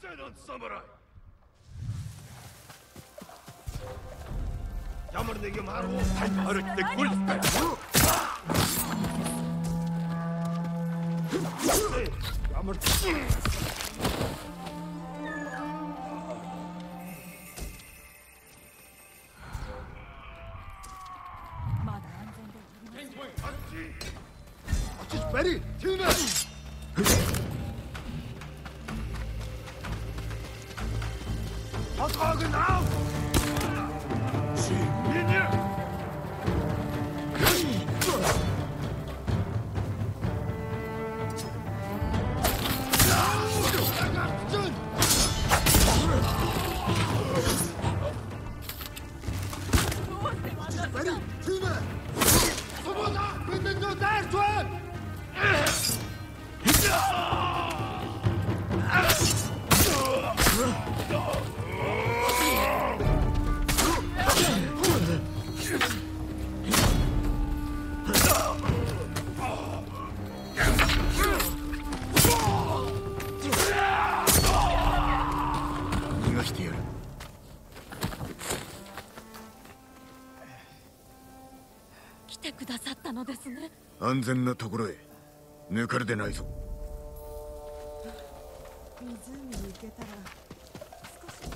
세던 사무라이. 야무른 내게 말하고 살파를 내굴. 야무른. 安全なところへ。抜かれでないぞ。湖に行けたら少しは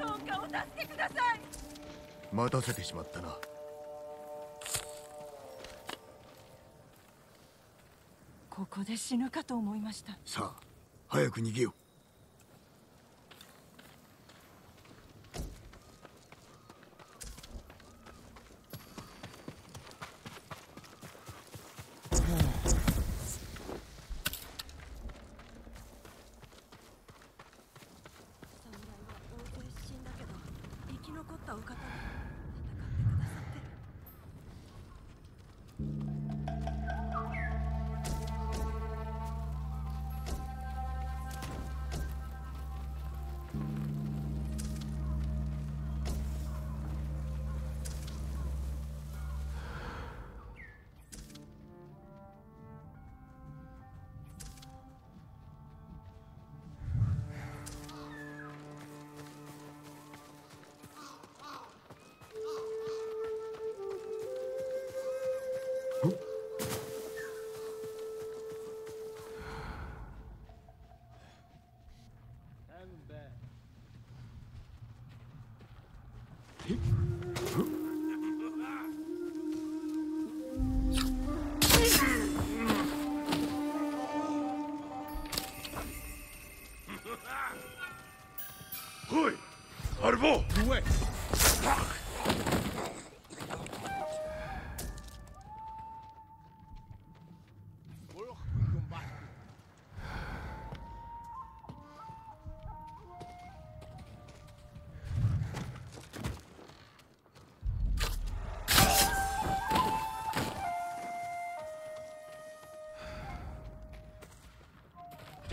どうかお助けください。待たせてしまったな。ここで死ぬかと思いました。さあ早く逃げよ侍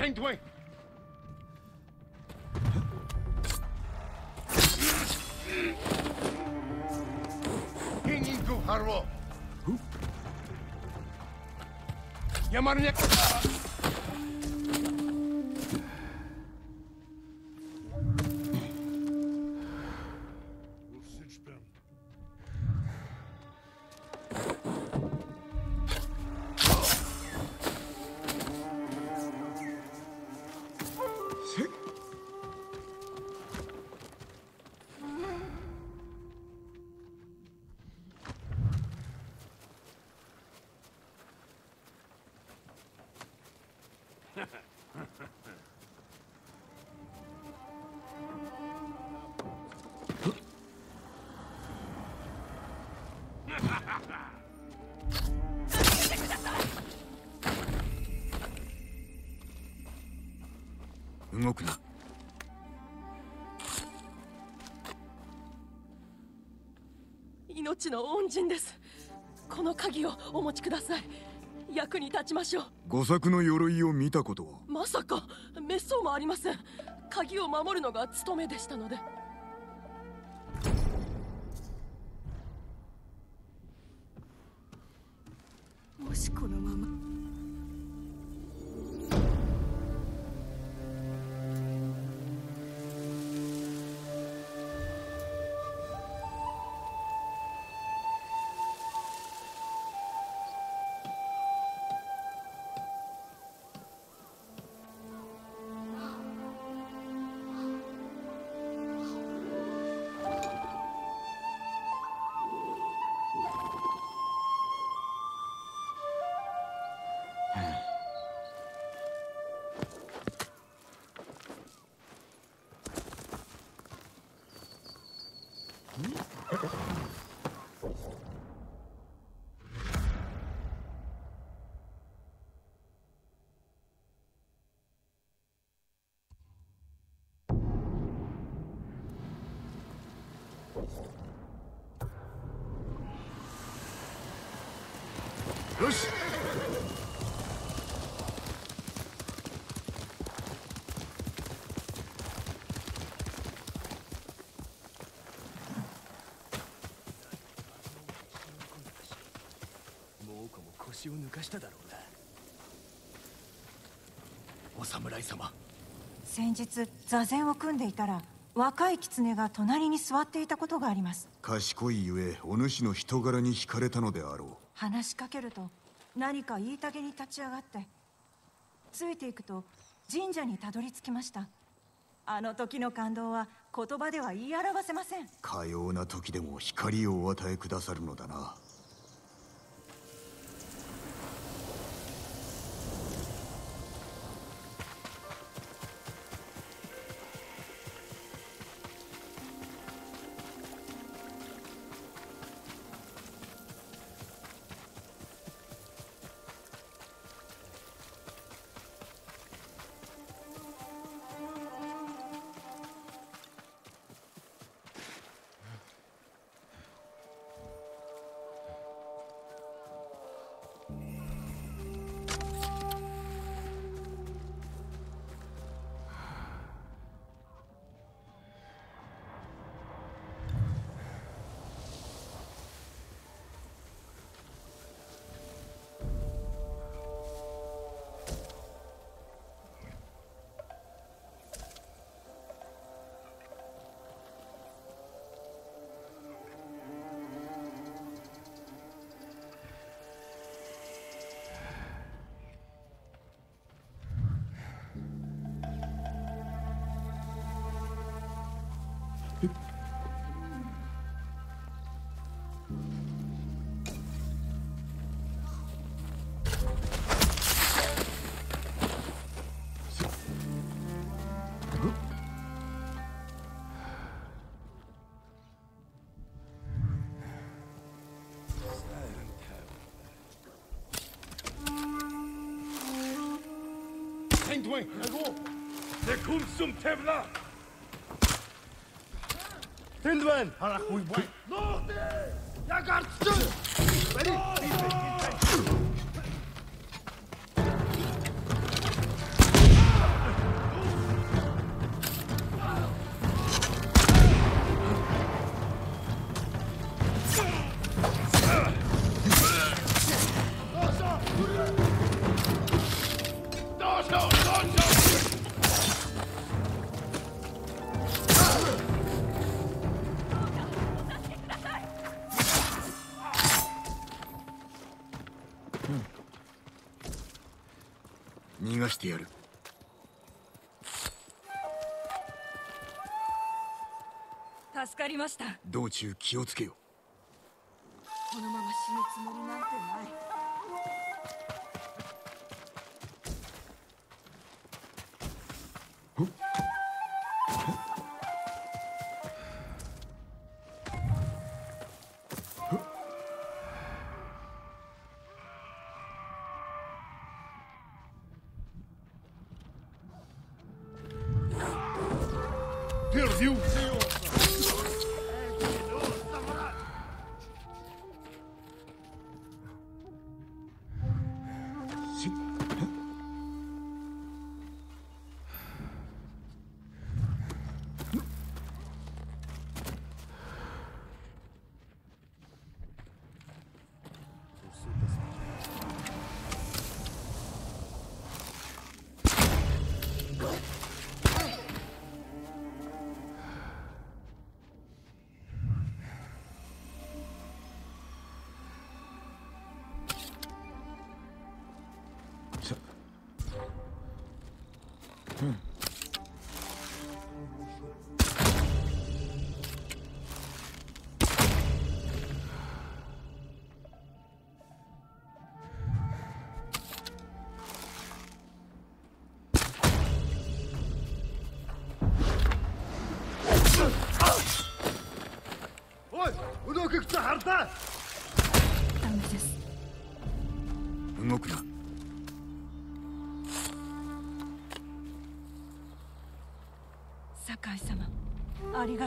Ten due! Hingin ku harwo! Yamarnya kota! 命の恩人です。この鍵をお持ちください。役に立ちましょう。五作の鎧を見たことは？まさか滅相もありません。鍵を守るのが務めでしたので虎も腰を抜かしただろうな。お侍様。先日座禅を組んでいたら若い狐が隣に座っていたことがあります。賢いゆえお主の人柄に惹かれたのであろ話しかけると何か言いたげに立ち上がってついていくと神社にたどり着きました。あの時の感動は言葉では言い表せません。うかような時でも光をお与えくださるのだな Kumsum Tevla. Тэнд байна. Харахгүй бай. Нуухтэй. Яг ардчих. Бари. してやる。助かりました。道中気をつけよ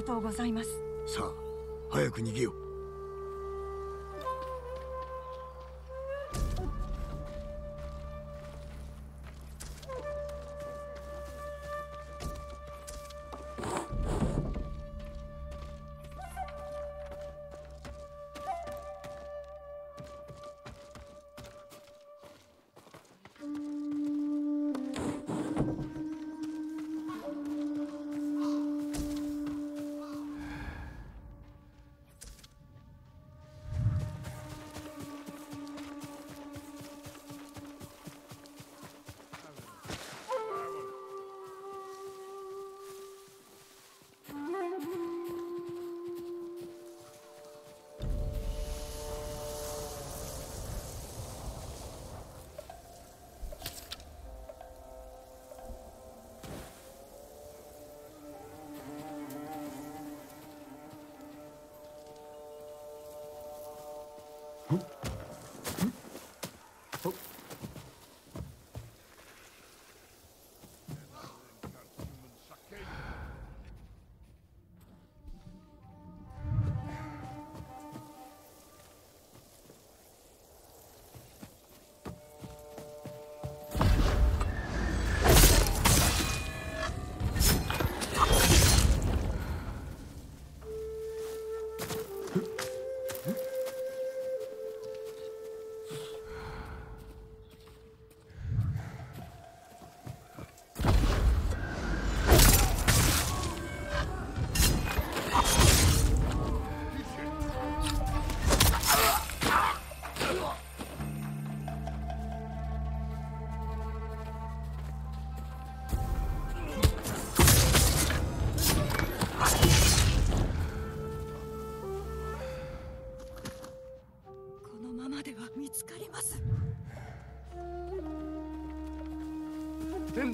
とうございます。さあ早く逃げよう。こ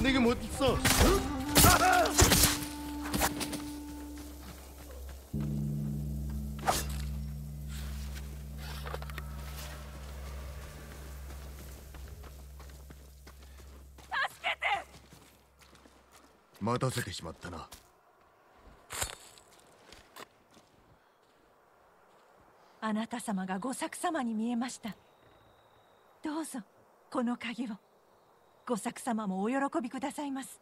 내게 못 있어 待たせてしまったなあなた様が御作様に見えましたどうぞこの鍵を 御作様もお喜びくださいます。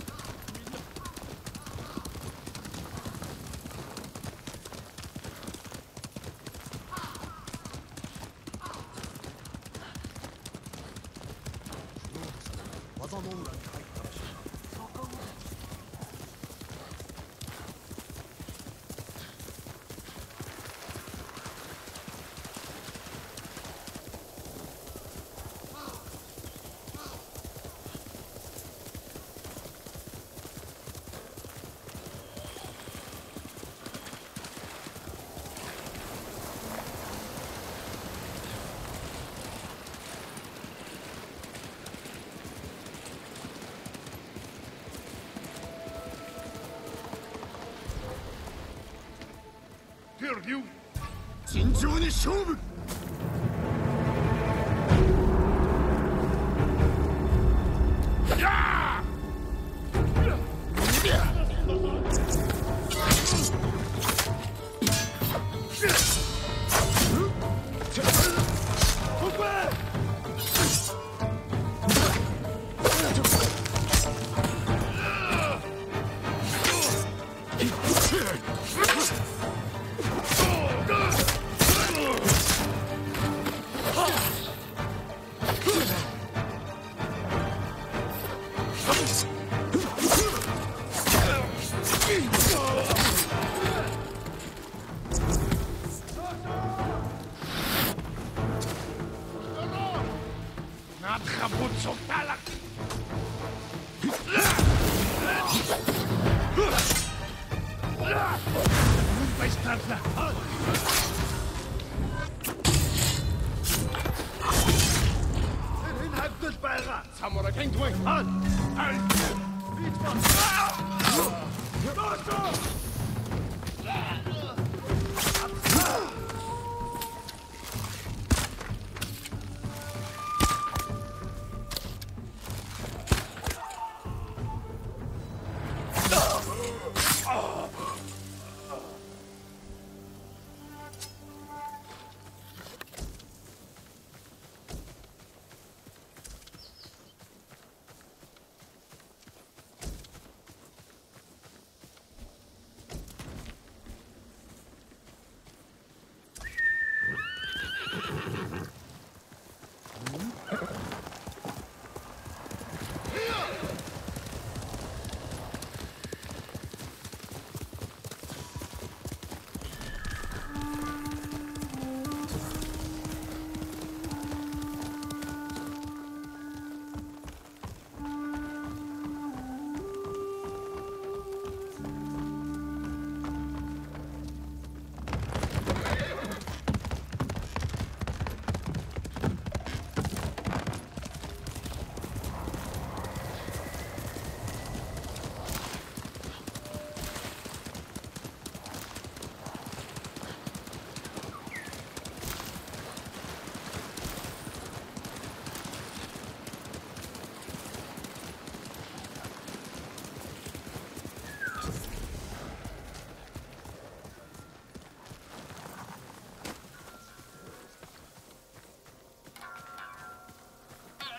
尋常に勝負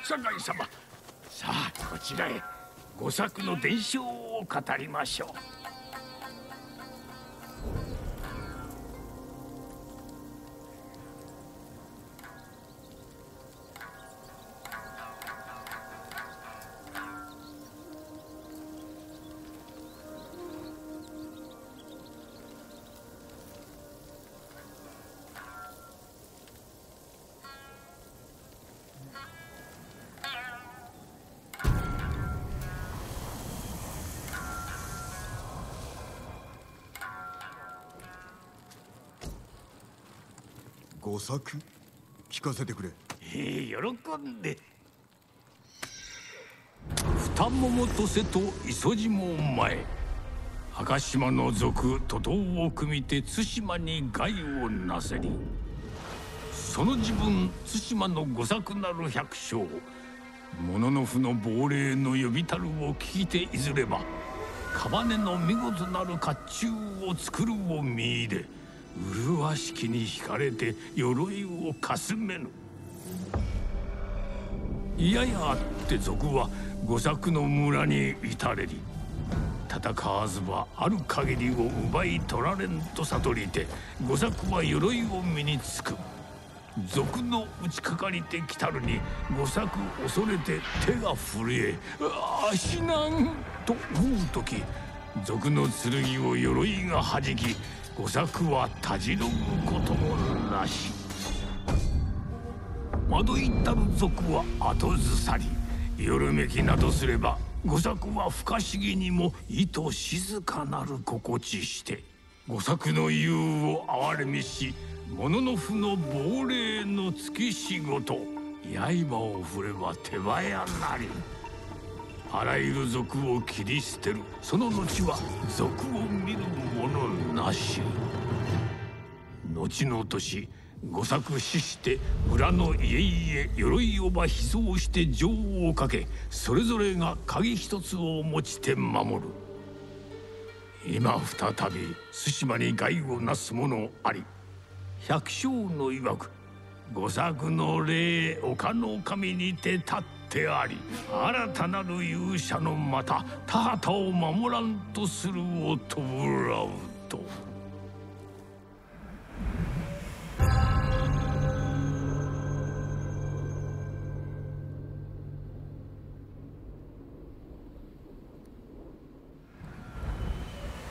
酒井様さあこちらへご作の伝承を語りましょう。作？聞かせてくれ。ええ喜んで。二桃と瀬と磯路も前。赤島の族徒党を組みて対馬に害をなせり。その自分対馬の御作なる百姓。物の符の亡霊の呼びたるを聞いていずれば屍の見事なる甲冑を作るを見入れ麗しきに惹かれて鎧をかすめぬいややあって賊は御作の村に至れり戦わずばある限りを奪い取られんと悟りて御作は鎧を身につく賊の打ちかかりてきたるに吾作恐れて手が震え「あ死なん!」と思う時賊の剣を鎧がはじき吾作はたじろぐこともなし。惑いたる賊は後ずさりよろめきなどすれば吾作は不可思議にも意図静かなる心地して吾作の言うを憐れみし物の符の亡霊の月仕事刃を振れば手早なり。あらゆる賊を切り捨てる。その後は賊を見る者なし。後の年五作死して村の家々鎧をば秘蔵して情をかけそれぞれが鍵一つを持ちて守る。今再び対馬に害をなす者あり百姓の曰く五作の霊岡の神にて立ってあり新たなる勇者のまた田畑を守らんとするを弔うと。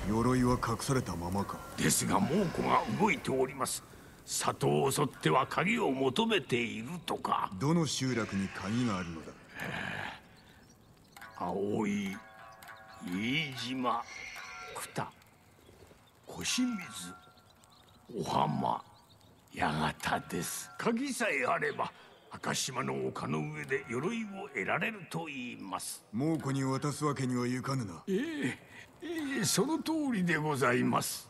鎧は隠されたままかですが猛虎が動いております里を襲っては鍵を求めているとか。どの集落に鍵があるのだ？青い飯島久田小清水小浜八幡です。鍵さえあれば赤島の丘の上で鎧を得られると言います。猛虎に渡すわけにはいかぬな。ええええその通りでございます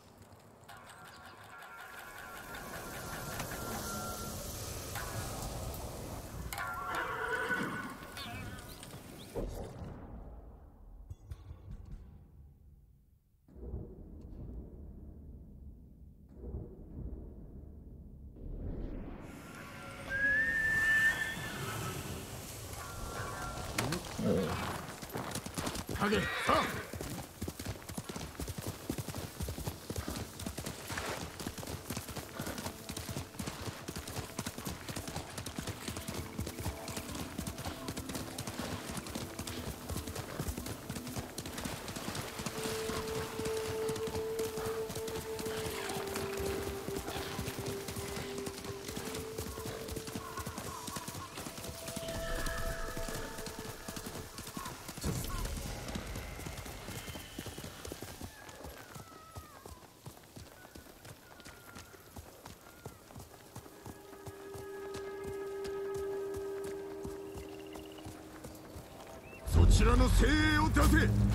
Huh. さあそちらの精鋭を出せ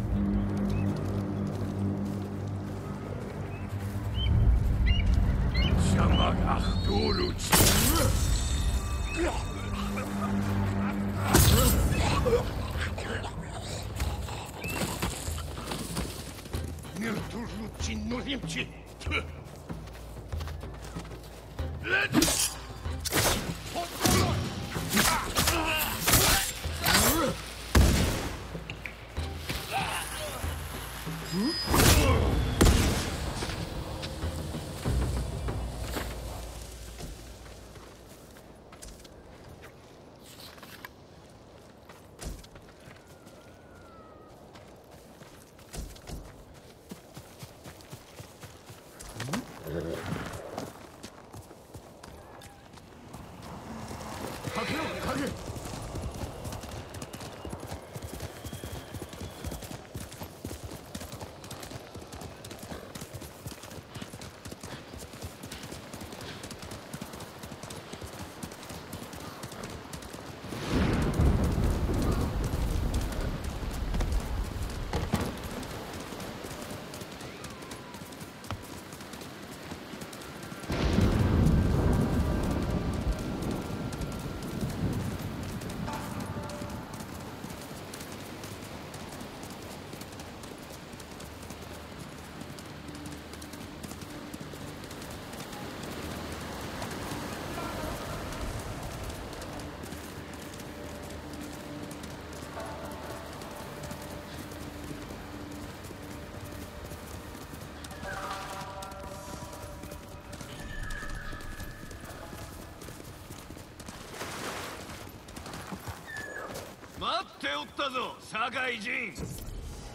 ったぞ酒井仁。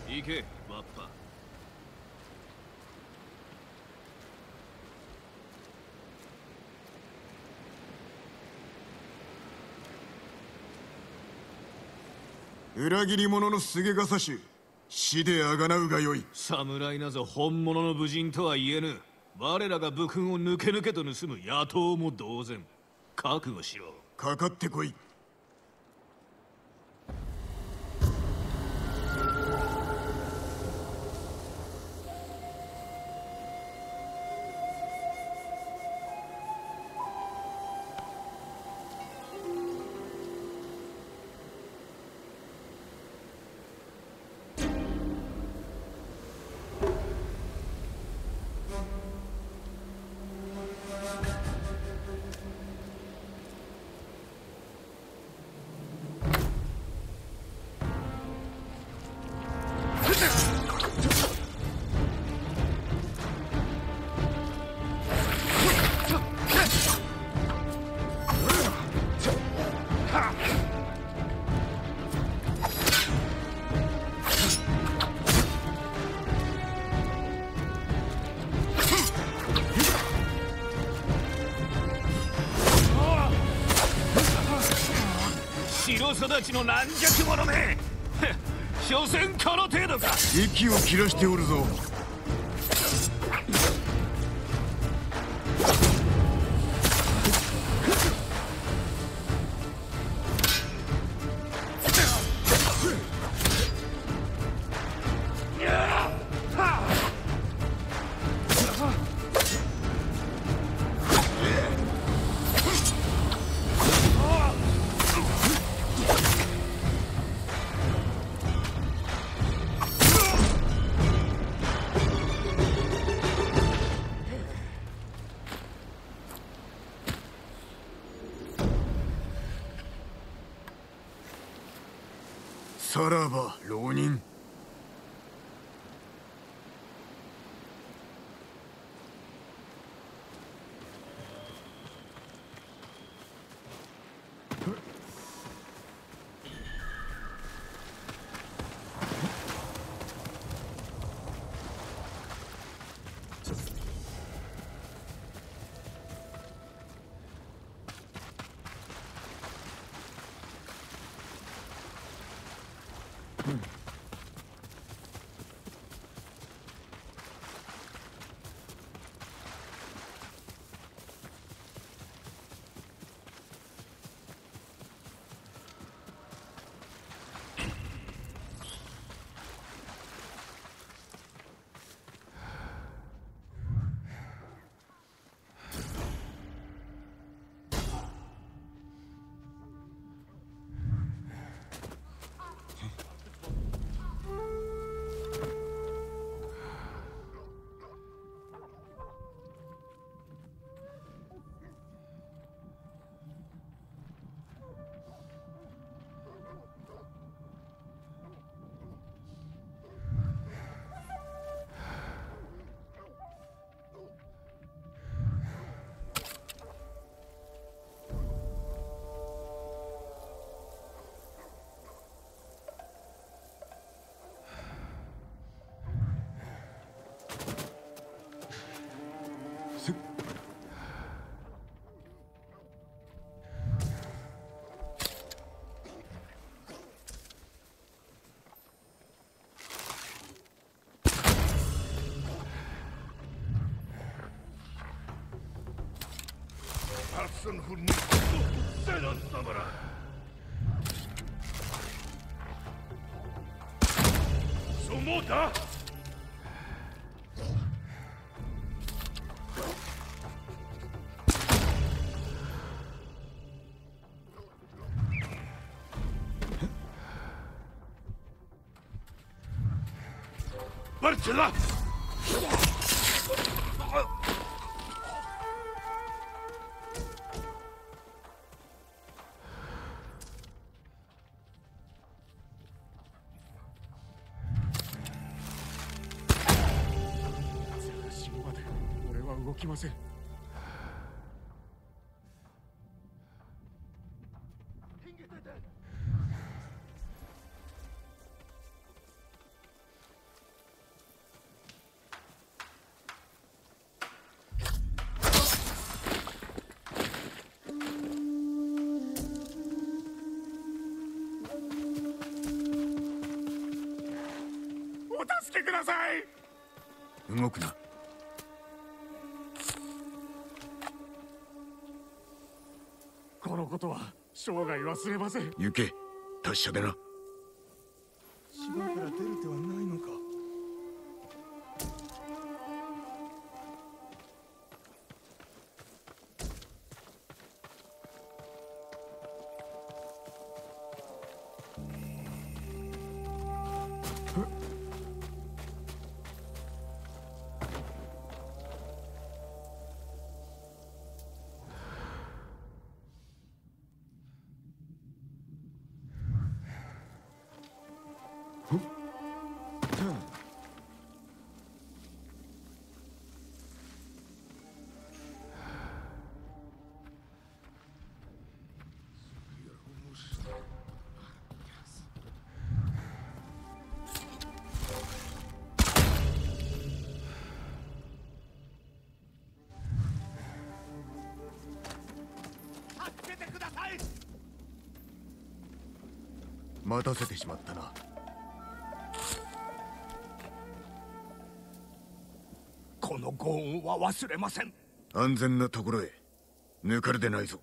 行けワッパ。裏切り者のすげがさし死であがなうがよい。侍なぞ本物の武人とは言えぬ。我らが武勲を抜け抜けと盗む野党も同然。覚悟しろ。かかってこい育ちの軟弱者め。所詮この程度か。息を切らしておるぞ。person who needs to sit on samurai. Sumota! 動きません。動くな。ことは生涯忘れません。行け。達者でな。待たせてしまったな。このご恩は忘れません。安全なところへ。抜かれてないぞ。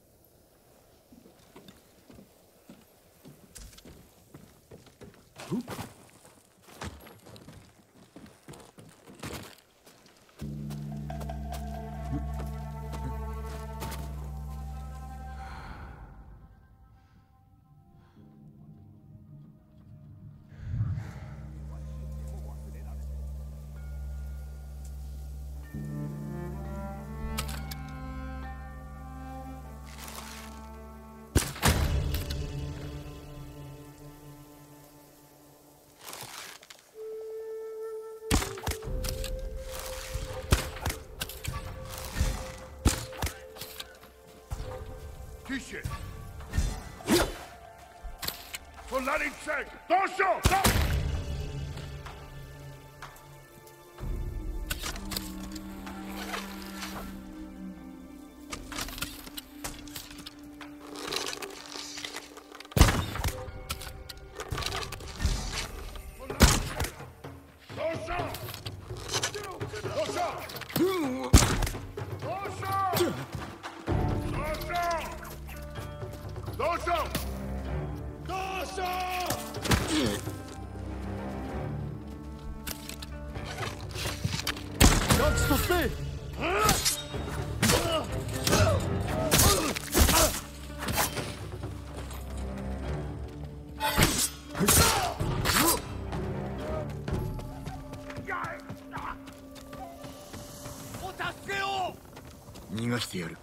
してやる。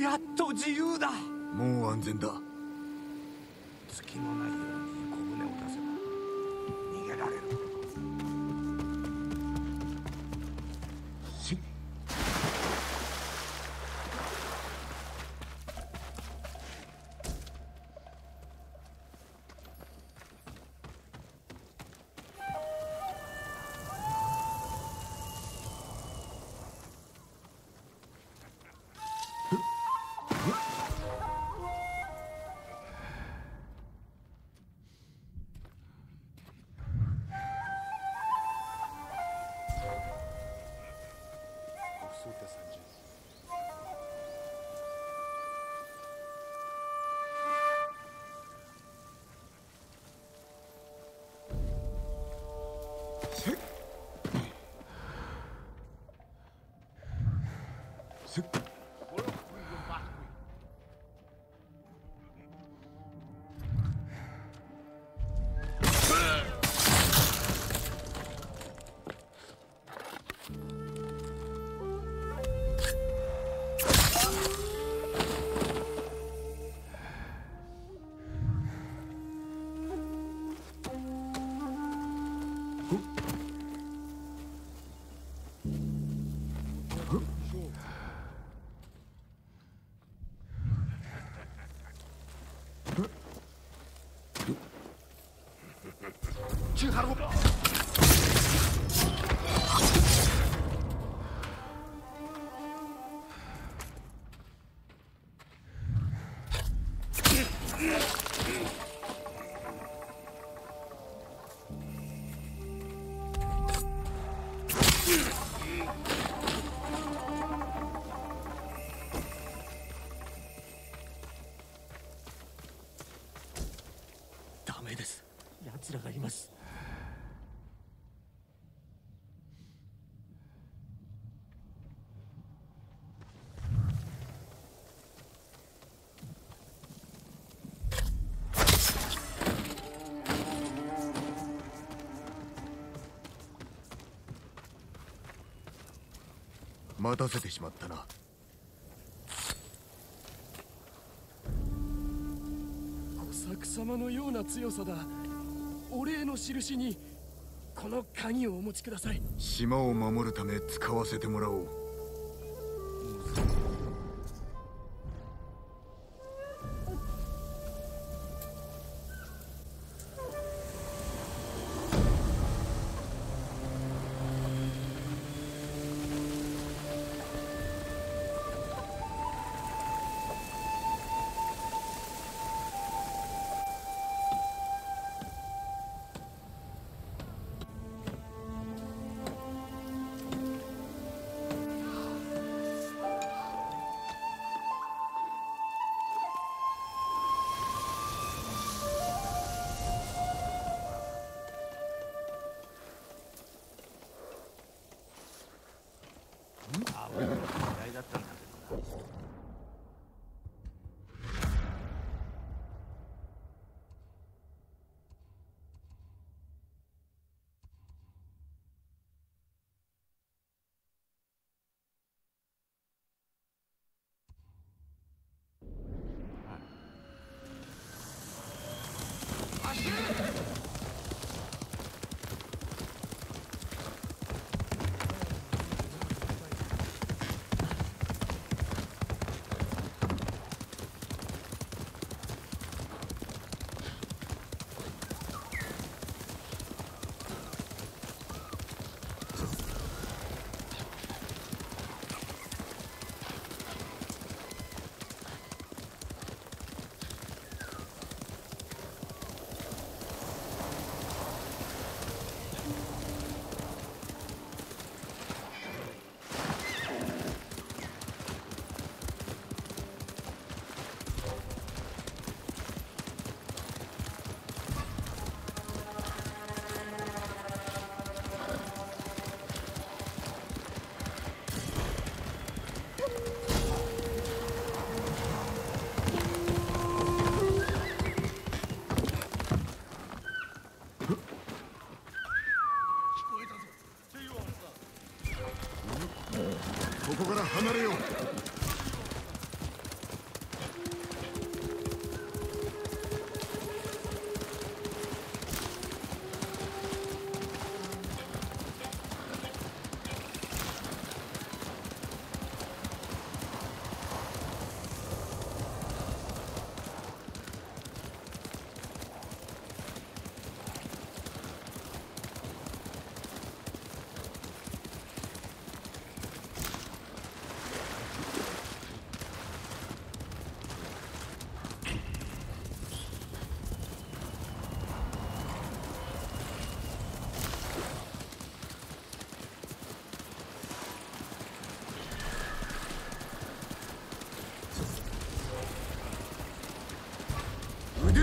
やっと自由だ。もう安全だ Tüh. 칭하로 待たせてしまったな。小作様のような強さだ。お礼の印にこの鍵をお持ちください。島を守るため使わせてもらおう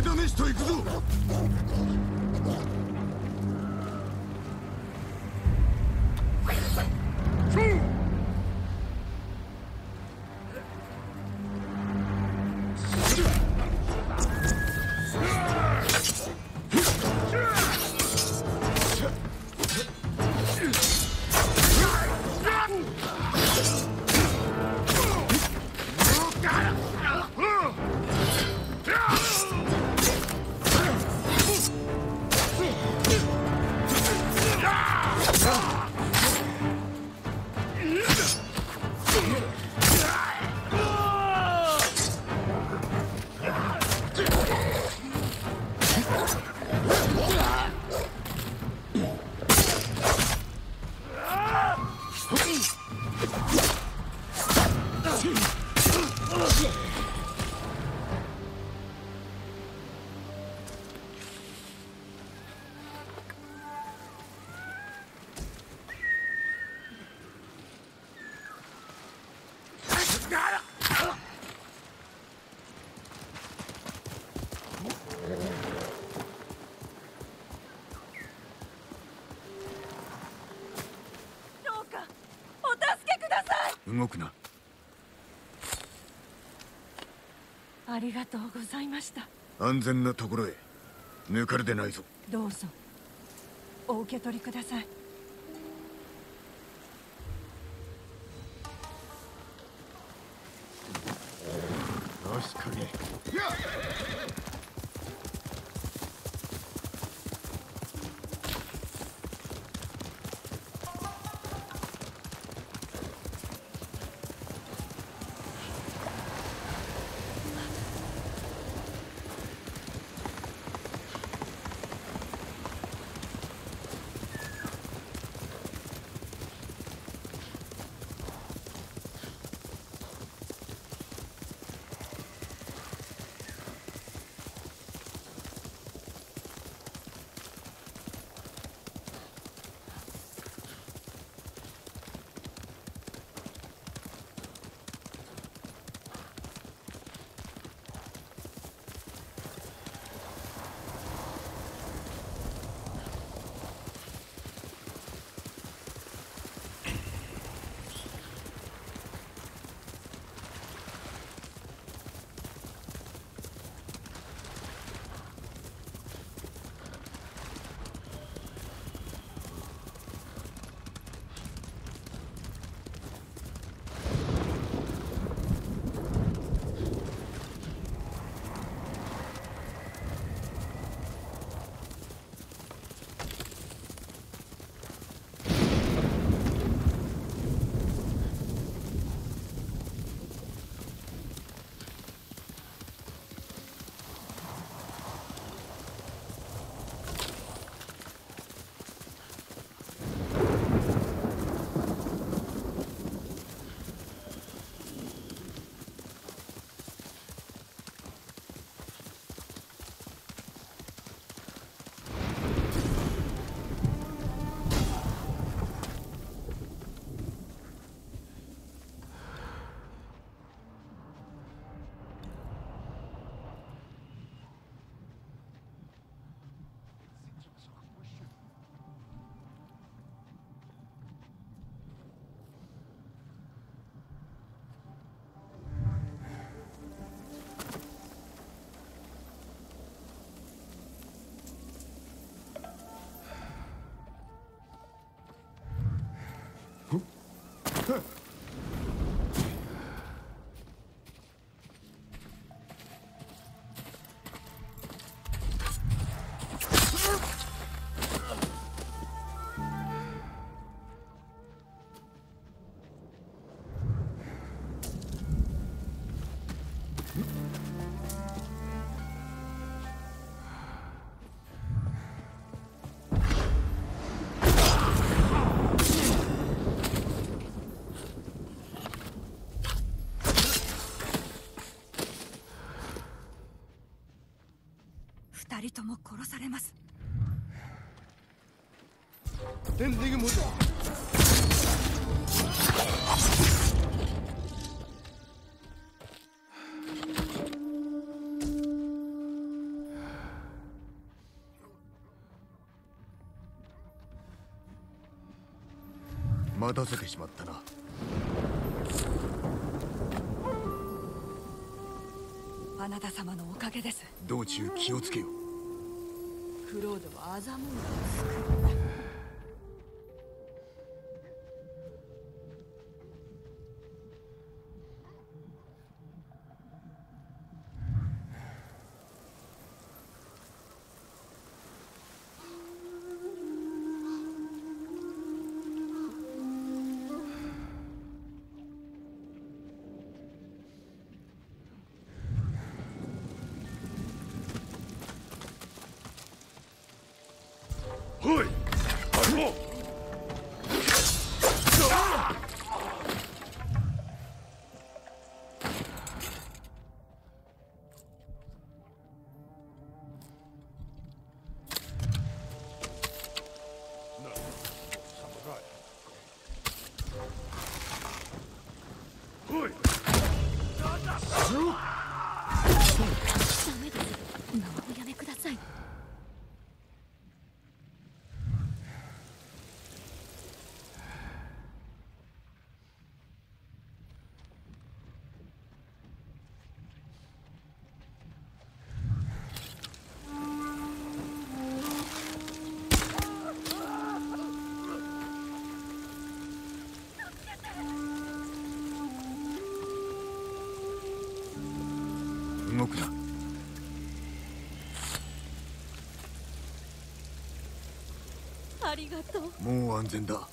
腕試しといくぞ。動くな。ありがとうございました。安全なところへ。抜かれでないぞ。どうぞ。お受け取りください人とも殺されます。待たせてしまったな。あなた様のおかげです。道中気をつけよ。クロードはアザムーンを救っありがとう。もう安全だ。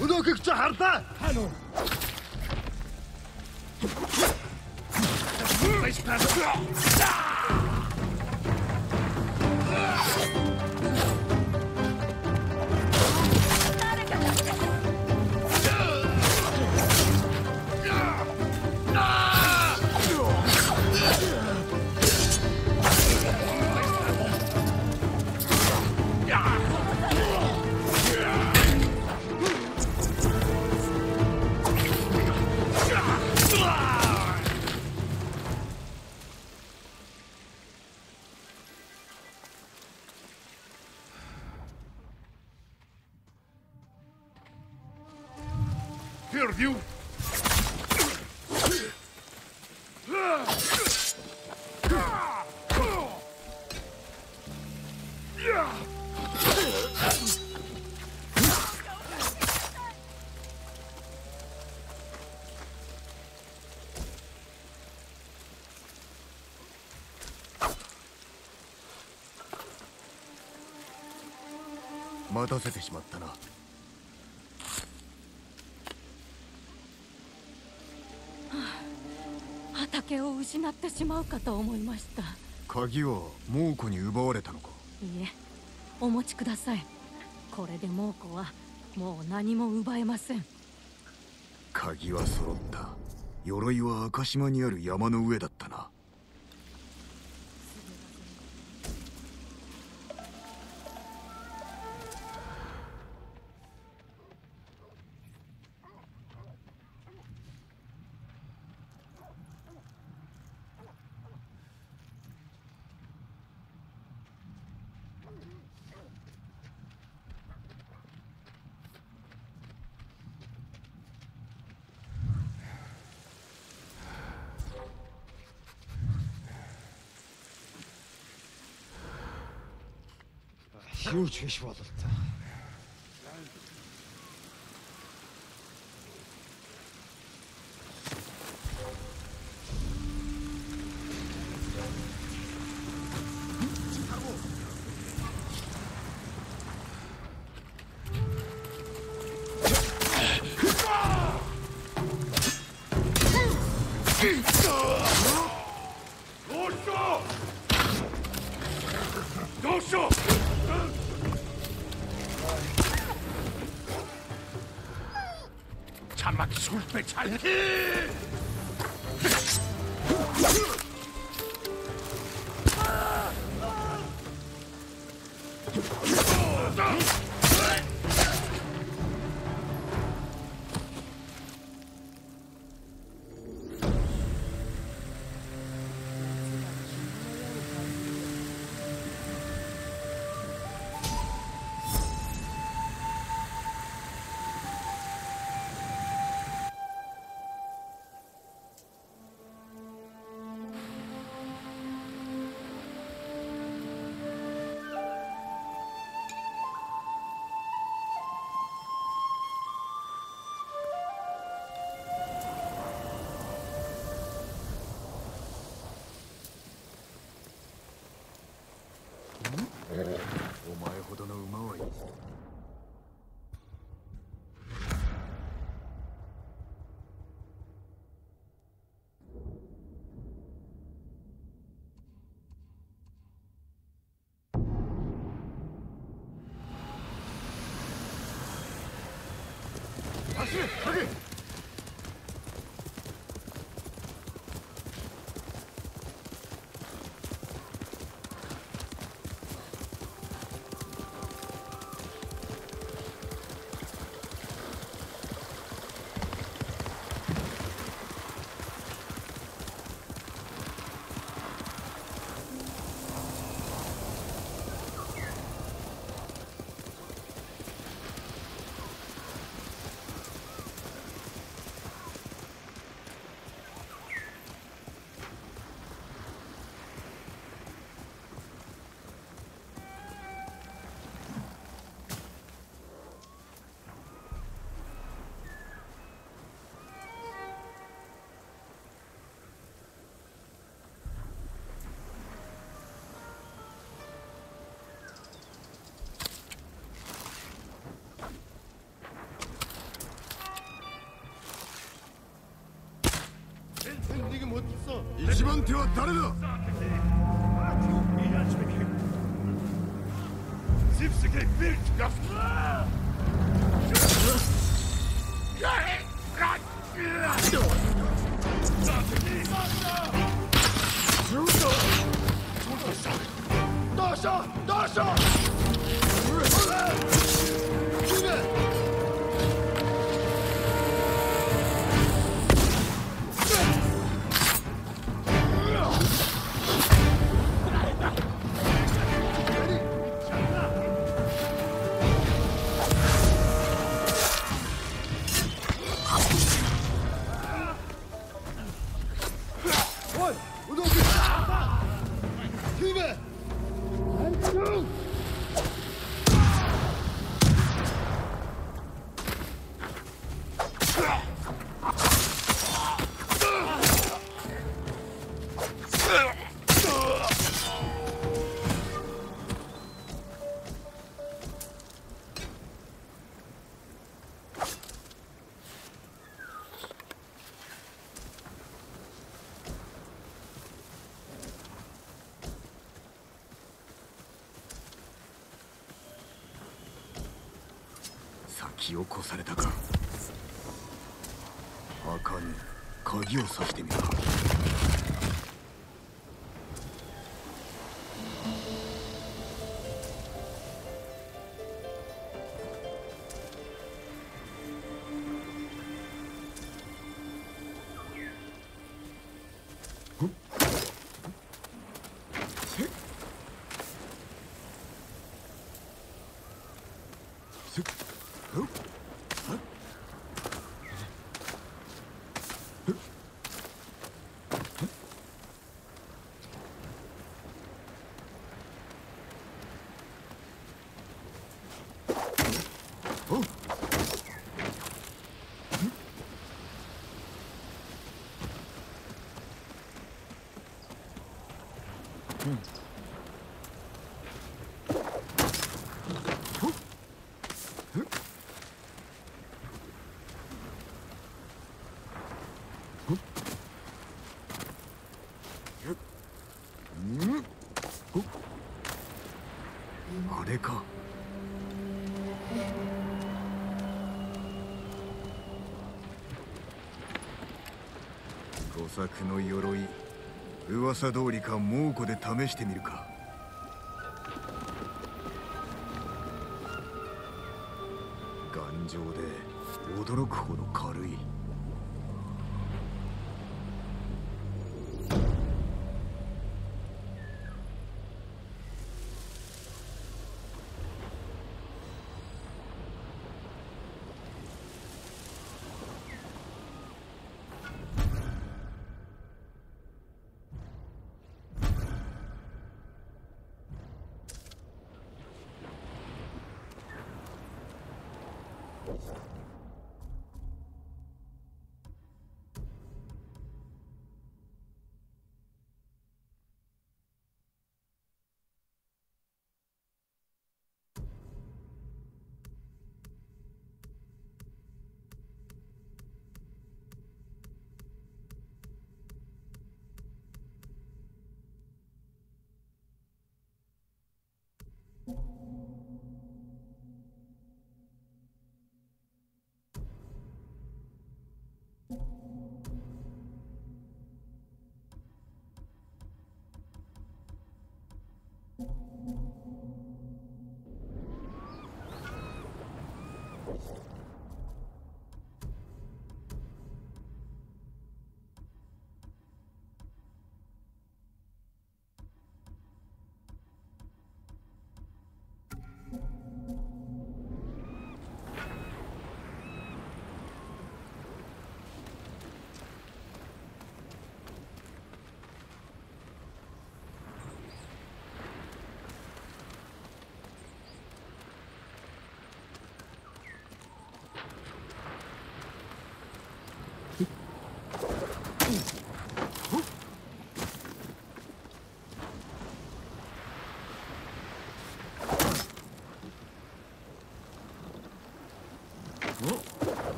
Өнөөхийг чи харлаа. Тань уу. Бис пас. 待たせてしまったな。畑を失ってしまうかと思いました。鍵は猛虎に奪われたのか。いえお持ちください。これで猛虎はもう何も奪えません。鍵は揃った。鎧は赤島にある山の上だ Юуч биш бололтой. 走一番手は誰だ？どうしよき起こされたか。あかね鍵を刺してみろ。作の鎧噂通りか猛虎で試してみるか。頑丈で驚くほど軽い。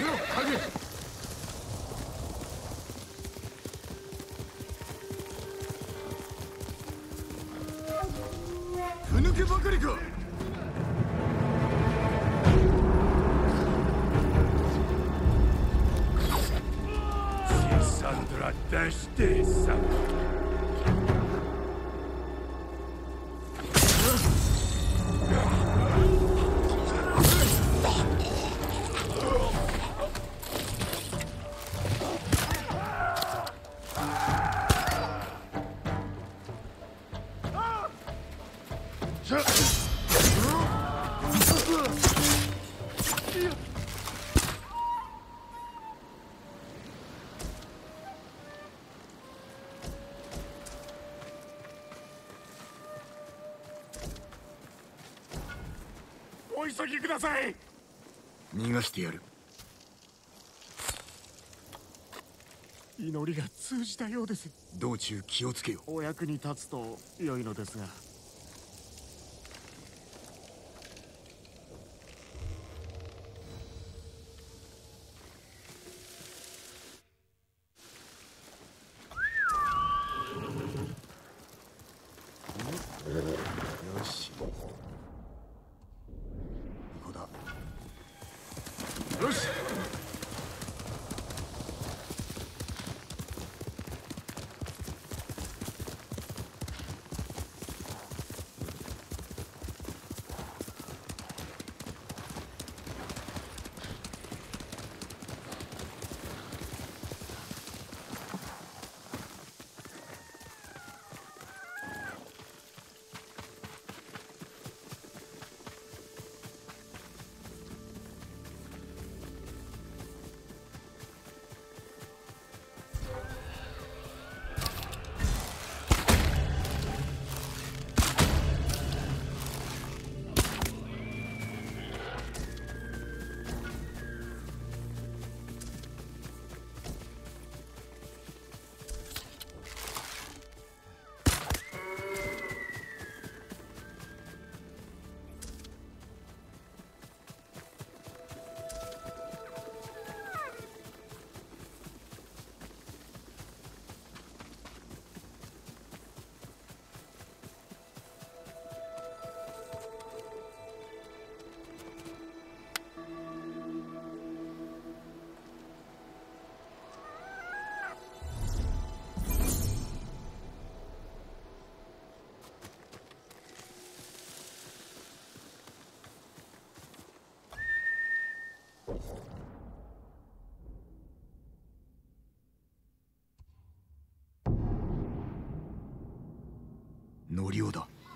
Okay. ください。逃がしてやる。祈りが通じたようです。道中気をつけよ。お役に立つと良いのですが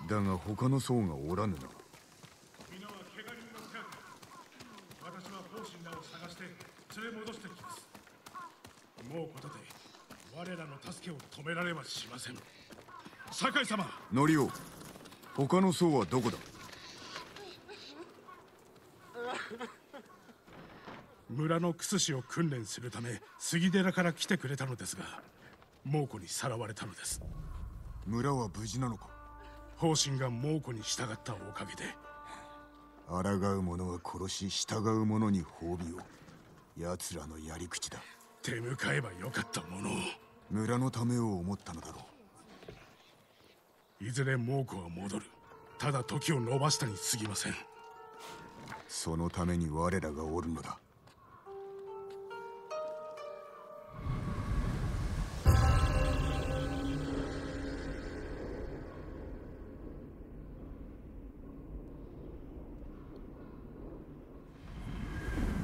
だだが他の層がおらぬな。皆は怪我人の手当て私は方針らを探して連れ戻してきます。もうことで我らの助けを止められはしません。酒井様。ノリオ他の層はどこだ？村のクス氏を訓練するため杉寺から来てくれたのですが猛虎にさらわれたのです。村は無事なのか？方針が猛虎に従ったおかげで。抗う者は殺し従う者に褒美を。奴らのやり口だ。手向かえばよかったものを。村のためを思ったのだろいずれ猛虎は戻る。ただ時を延ばしたに過ぎません。そのために我らがおるのだ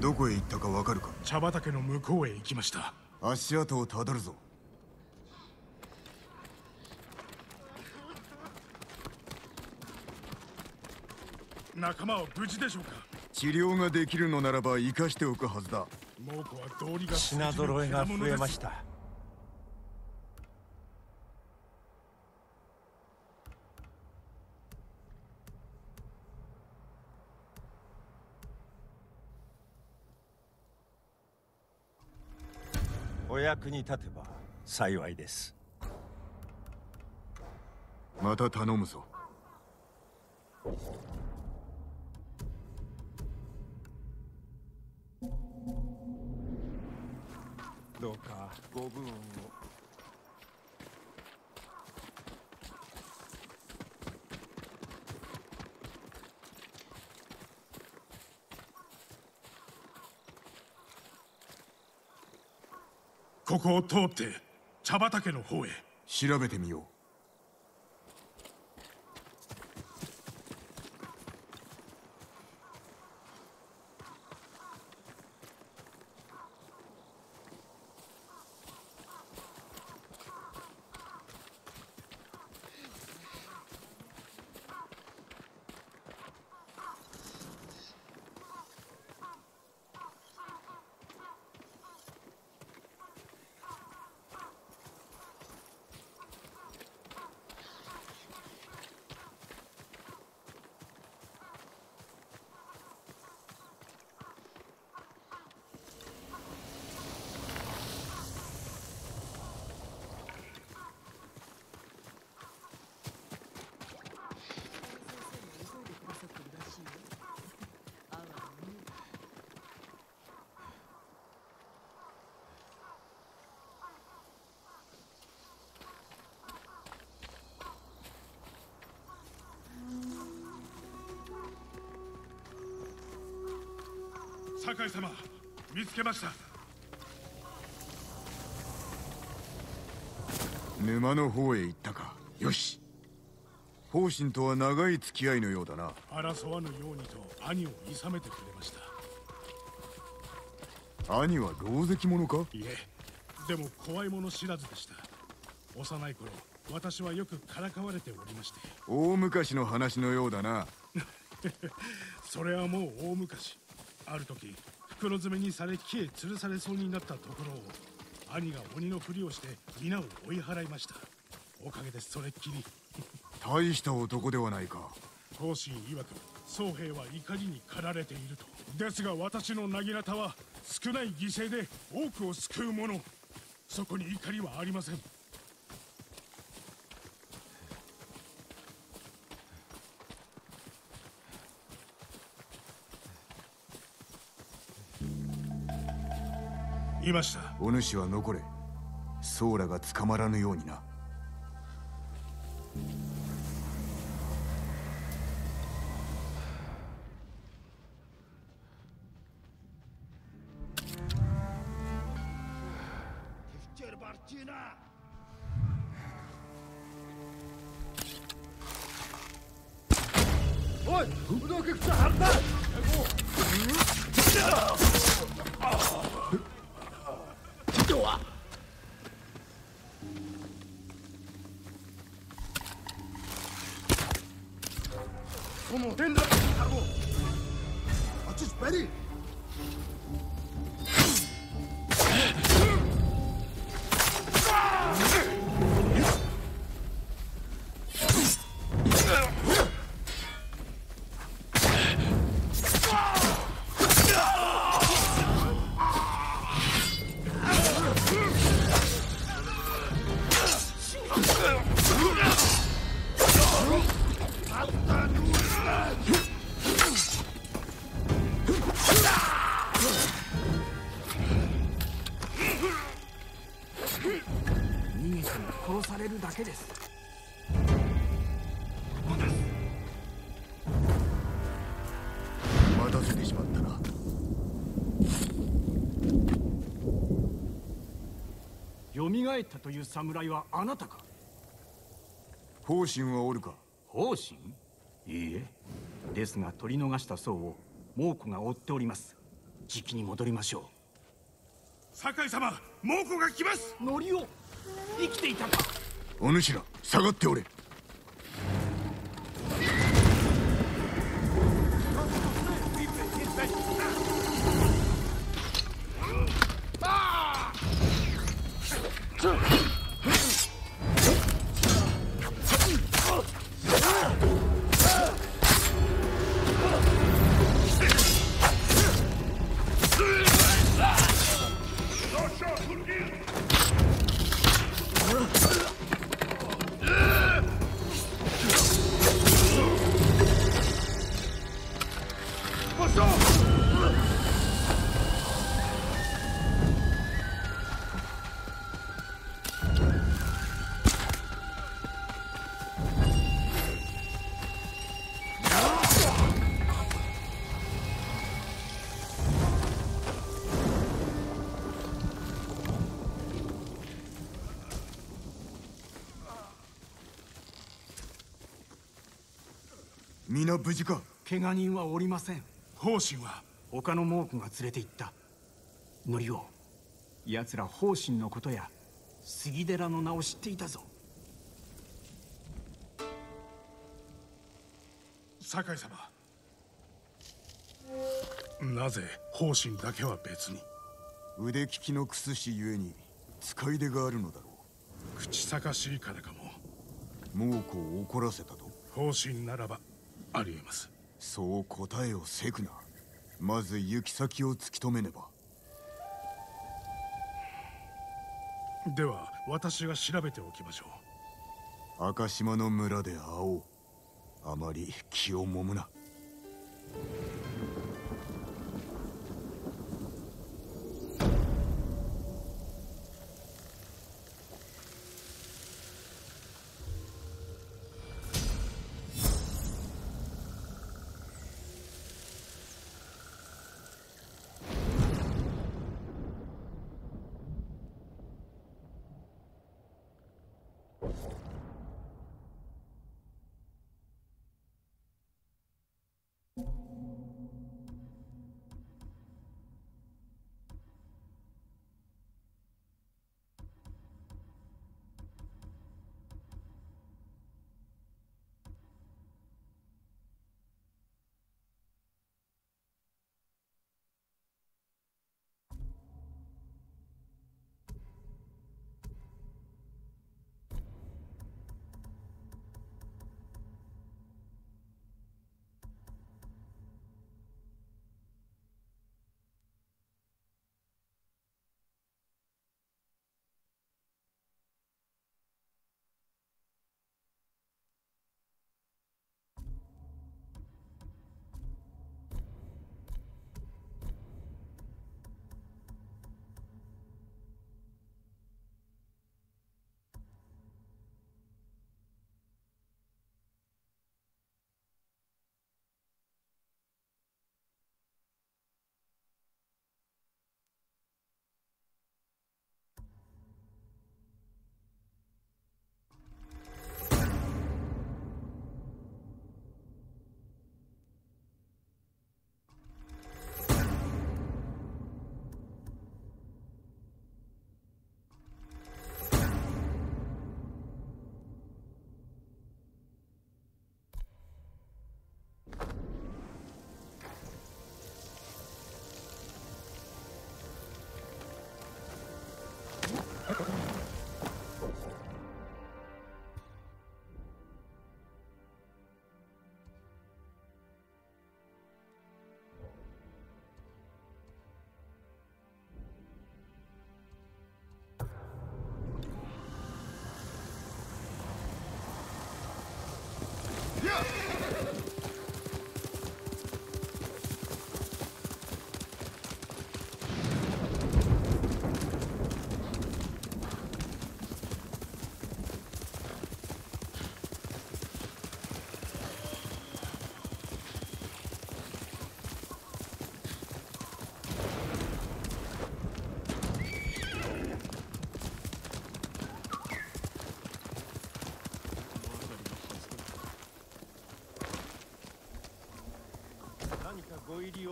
どこへ行ったかわかるか？茶畑の向こうへ行きました。足跡をたどるぞ。仲間は無事でしょうか？治療ができるのならば生かしておくはずだ。品揃えが増えました役に立てば幸いです。また頼むぞ。どうかご武運をここを通って茶畑の方へ。調べてみよう酒井様見つけました。沼の方へ行ったか。よし。方針とは長い付き合いのようだな。争わぬようにと兄をいさめてくれました。兄は狼藉者か？いえ。でも怖いもの知らずでした。幼い頃私はよくからかわれておりまして。大昔の話のようだな。それはもう大昔。ある時袋詰めにされ木へ吊るされそうになったところを兄が鬼のふりをして皆を追い払いました。おかげでそれっきり。大した男ではないか。方針曰く宗兵は怒りに駆られていると。ですが私のなぎなたは少ない犠牲で多くを救うもの。そこに怒りはありませんいました。お主は残れ。ソーラが捕まらぬようにな。Noah. Como tendrá cargo. Watch his belly. 蘇ったという侍はあなたか？方針はおるか？方針？いいえ。ですが取り逃した僧を猛虎が追っております。時期に戻りましょ酒井様猛虎が来ます！うノリオ生きていたか？お主ら下がっておれ皆無事か。怪我人はおりません。方針は他の猛虎が連れて行った。ノリオ奴ら方針のことや杉寺の名を知っていたぞ。酒井様。なぜ方針だけは別に。腕利きのクス氏ゆえに使い出があるのだろ口さかしいからかも。う猛虎を怒らせたと。方針ならばありえます。そう答えをせくな。まず行き先を突き止めねば。では私が調べておきましょ赤島の村で会おう。あまり気をもむな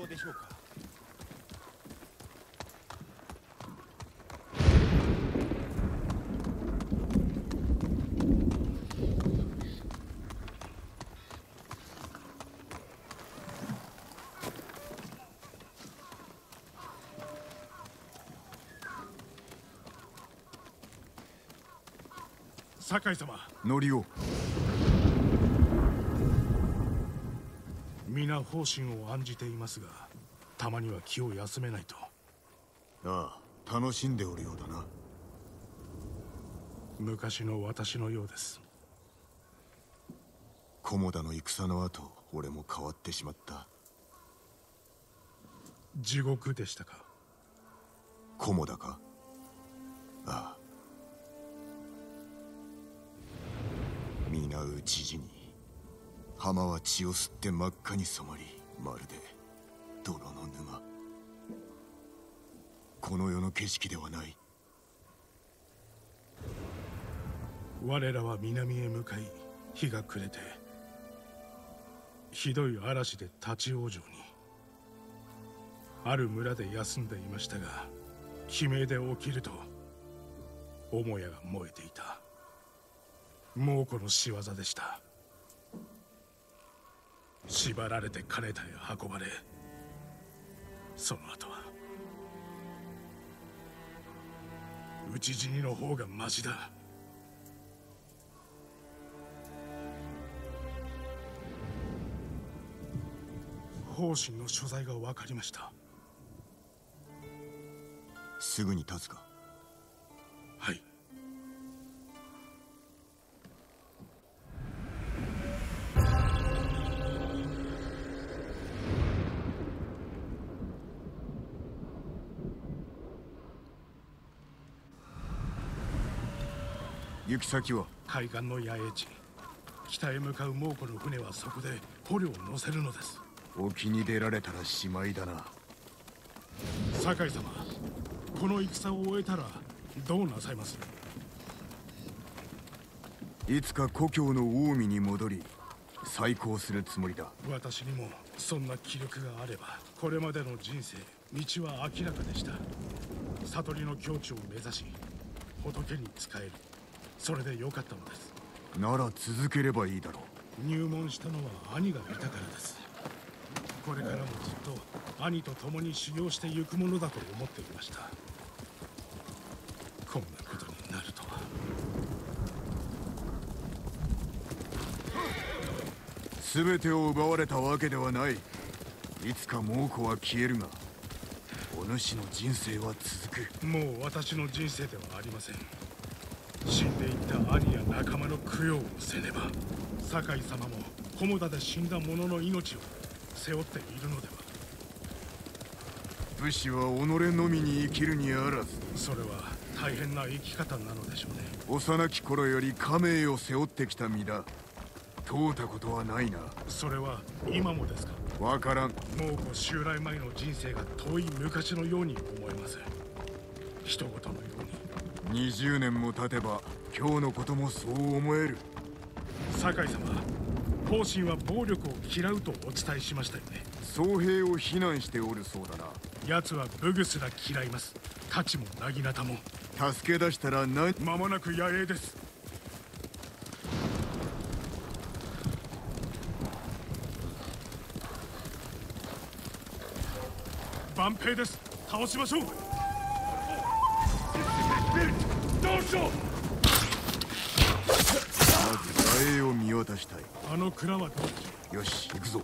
用でしょうか？酒井様。乗りを皆方針を案じていますがたまには気を休めないと。ああ楽しんでおるようだな。昔の私のようです。菰田の戦の後俺も変わってしまった。地獄でしたか？菰田か？ああ。皆討ち死に浜は血を吸って真っ赤に染まりまるで泥の沼。この世の景色ではない。我らは南へ向かい日が暮れてひどい嵐で立ち往生にある村で休んでいましたが悲鳴で起きると母屋が燃えていた。猛虎の仕業でした。縛られて金田へ運ばれその後は討ち死にの方がマシだ。方針の所在が分かりました。すぐに立つか。き先は海岸の野営地。北へ向かう猛虎の船はそこで捕虜を乗せるのです。沖に出られたらしまいだな。酒井様この戦を終えたらどうなさいます？いつか故郷の近江に戻り再興するつもりだ。私にもそんな気力があればこれまでの人生道は明らかでした。悟りの境地を目指し仏に仕えるそれでよかったのです。なら続ければいいだろ入門したのは兄がいたからです。これからもずっと兄と共に修行してゆくものだと思っていました。こんなことになるとは。全てを奪われたわけではない。いつか猛虎は消えるがお主の人生は続く。もう私の人生ではありませんた兄や仲間の供養をせねば酒井様も菰田で死んだ者の命を背負っているのでは。武士は己のみに生きるにあらず。それは大変な生き方なのでしょうね。幼き頃より家名を背負ってきた身だ。問うたことはないな。それは今もですか？わからん。猛虎襲来前の人生が遠い昔のように思えます。人事のように20年も経てば今日のこともそう思える。酒井様方針は暴力を嫌うとお伝えしましたよね。僧兵を非難しておるそうだな。奴は武具すら嫌います。太刀もなぎなたも。助け出したら何間もなく野営です。万平です。倒しましょうまずを見渡したい。あの蔵はよし行くぞ。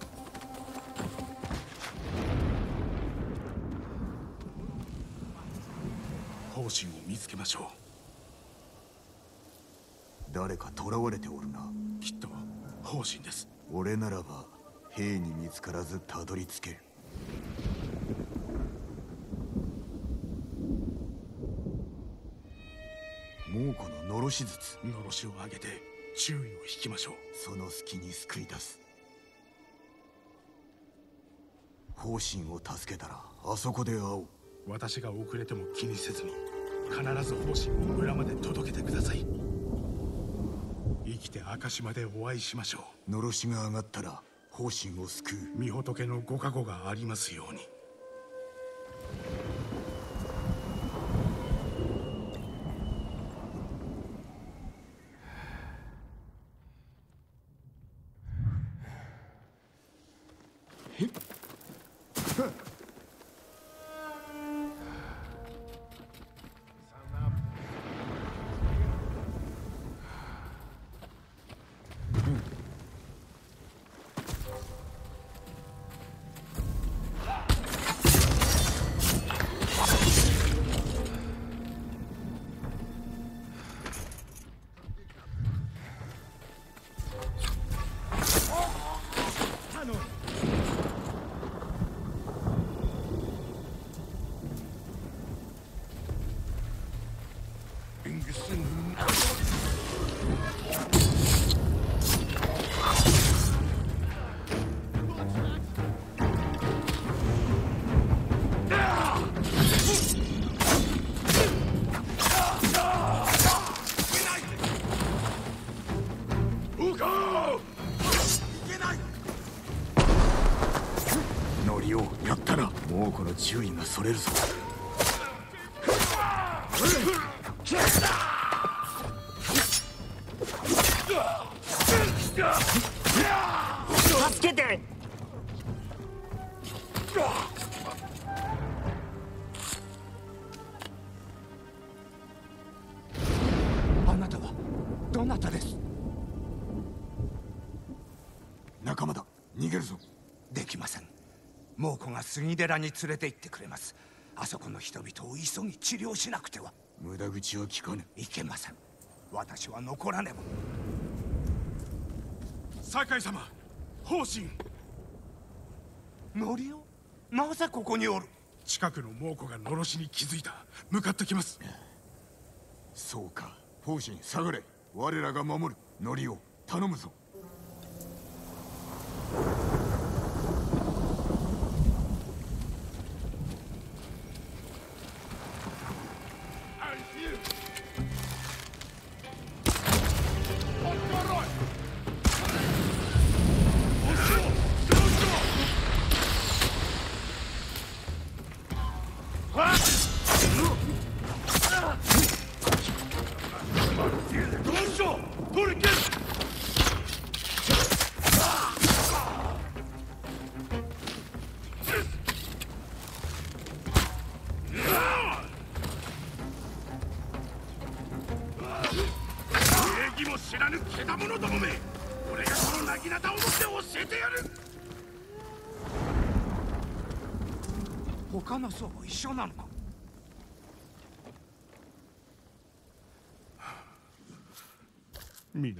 方針を見つけましょう。誰か囚われておるな。きっと方針です。俺ならば兵に見つからずたどり着ける虎ののろし術のろしを上げて注意を引きましょう。その隙に救い出す。方針を助けたらあそこで会おう。私が遅れても気にせずに必ず方針を村まで届けてください。生きて明石までお会いしましょのろしが上がったら方針を救う。御仏のご加護がありますようにノ猛虎が杉寺に連れて行ってくれます。あそこの人々を急ぎ治療しなくては。無駄口は聞かぬ。いけません。私は残らねば。酒井様方針ノリオなぜここにおる？近くの猛虎がのろしに気づいた。向かってきます。そうか。方針下がれ。我らが守る。ノリオ頼むぞ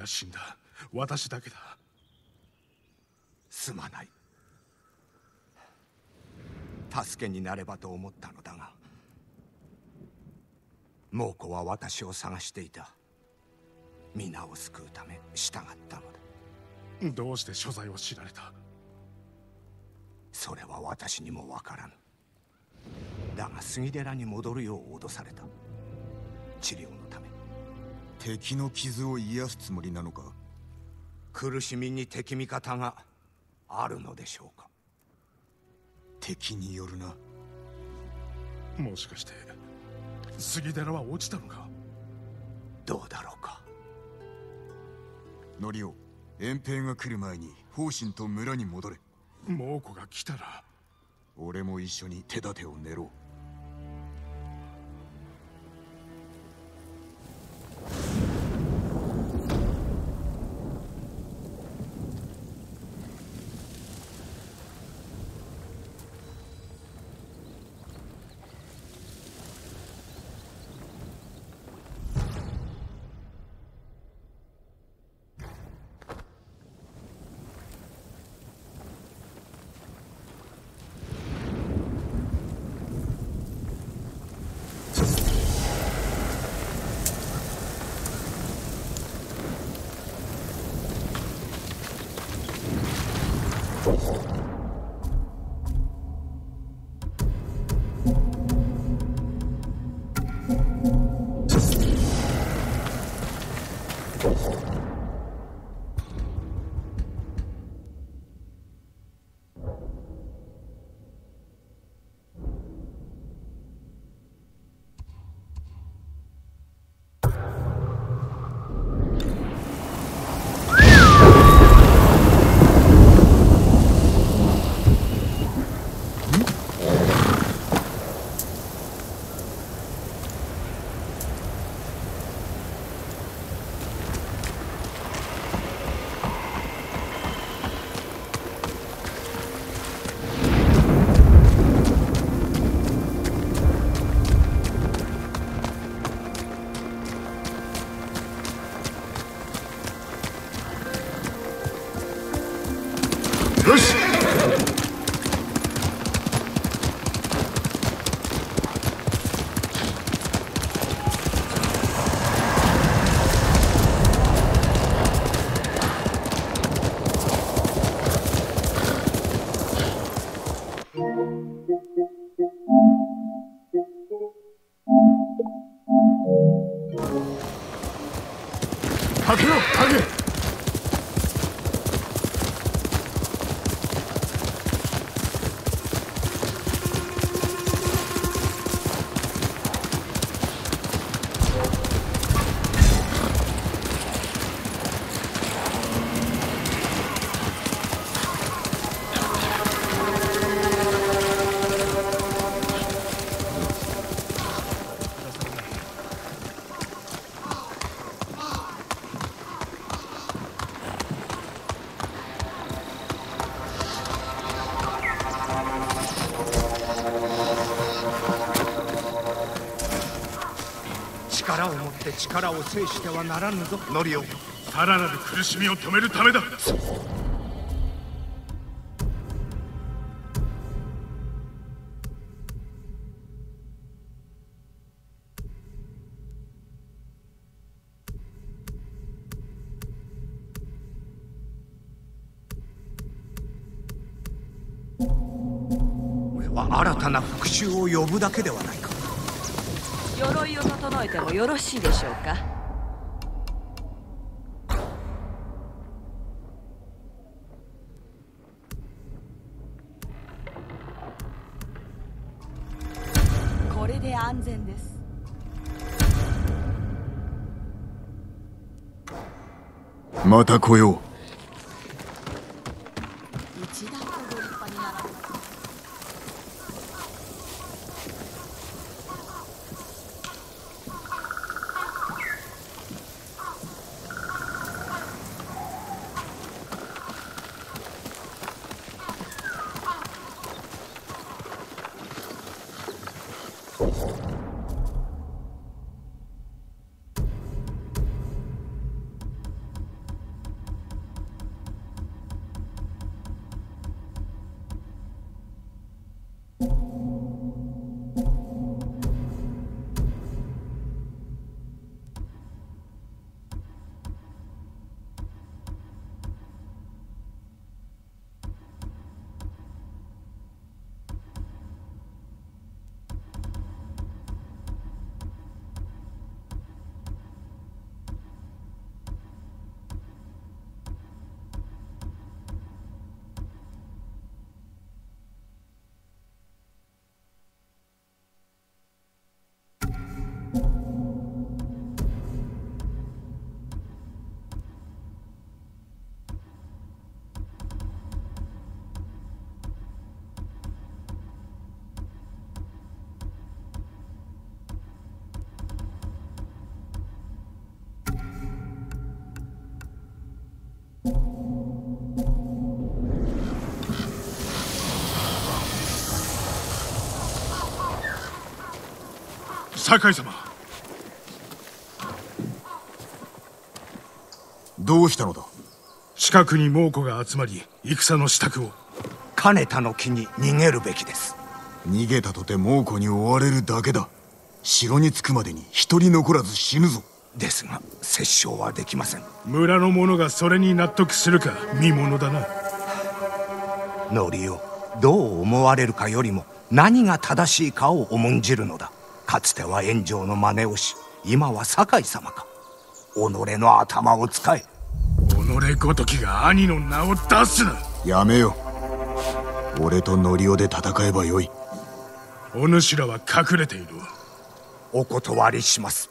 死んだ。私だけだ。すまない。助けになればと思ったのだが猛虎は私を探していた。皆を救うため従ったのだ。どうして所在を知られた？それは私にもわからぬだが杉寺に戻るよう脅された。治療敵の傷を癒すつもりなのか？苦しみに敵味方があるのでしょうか？敵によるな。もしかして杉寺は落ちたのか？どうだろうか？ノリオ遠兵が来る前に方針と村に戻れ。猛虎が来たら俺も一緒に手立てを練ろう力を制してはならぬぞ。ノリオさらなる苦しみを止めるためだ。俺は新たな復讐を呼ぶだけではもよろしいでしょうか？これで安全です。また来よう。一段とご立派になられます酒井様。どうしたのだ？近くに猛虎が集まり戦の支度を。金田の木に逃げるべきです。逃げたとて猛虎に追われるだけだ。城に着くまでに一人残らず死ぬぞ。ですが殺傷はできません。村の者がそれに納得するか見ものだな。ノリオどう思われるかよりも何が正しいかを重んじるのだかつては炎上の真似をし今は酒井様か。己の頭を使え。己ごときが兄の名を出すな。やめよ。俺とノリオで戦えばよい。お主らは隠れているお断りします。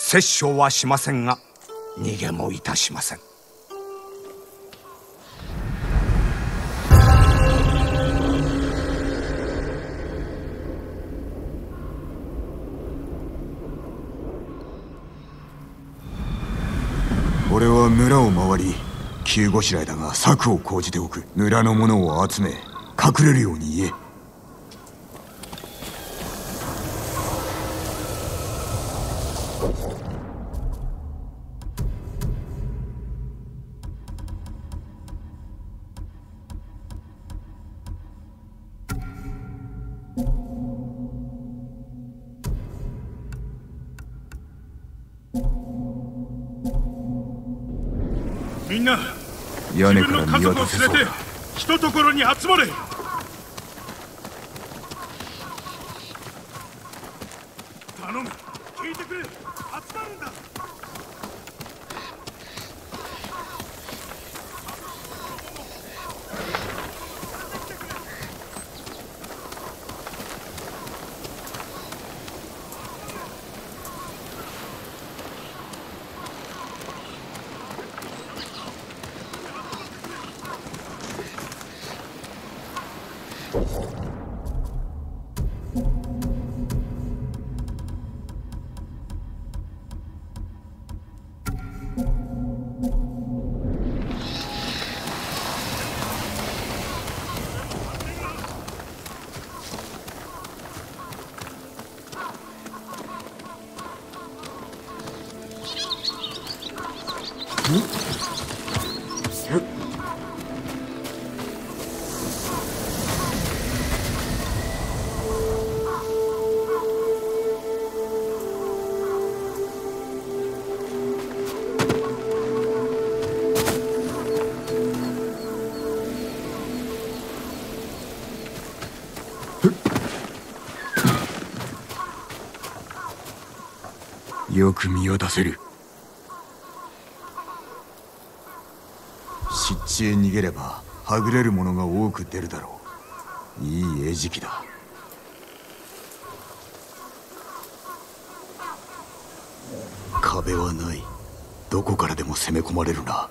殺生はしませんが逃げもいたしません村を回り急ごしらえだが策を講じておく村の者を集め隠れるように言え。を連れてひとところに集まれ。はい。よく見渡せる。湿地へ逃げればはぐれるものが多く出るだろう。いい餌食だ。壁はない。どこからでも攻め込まれるな。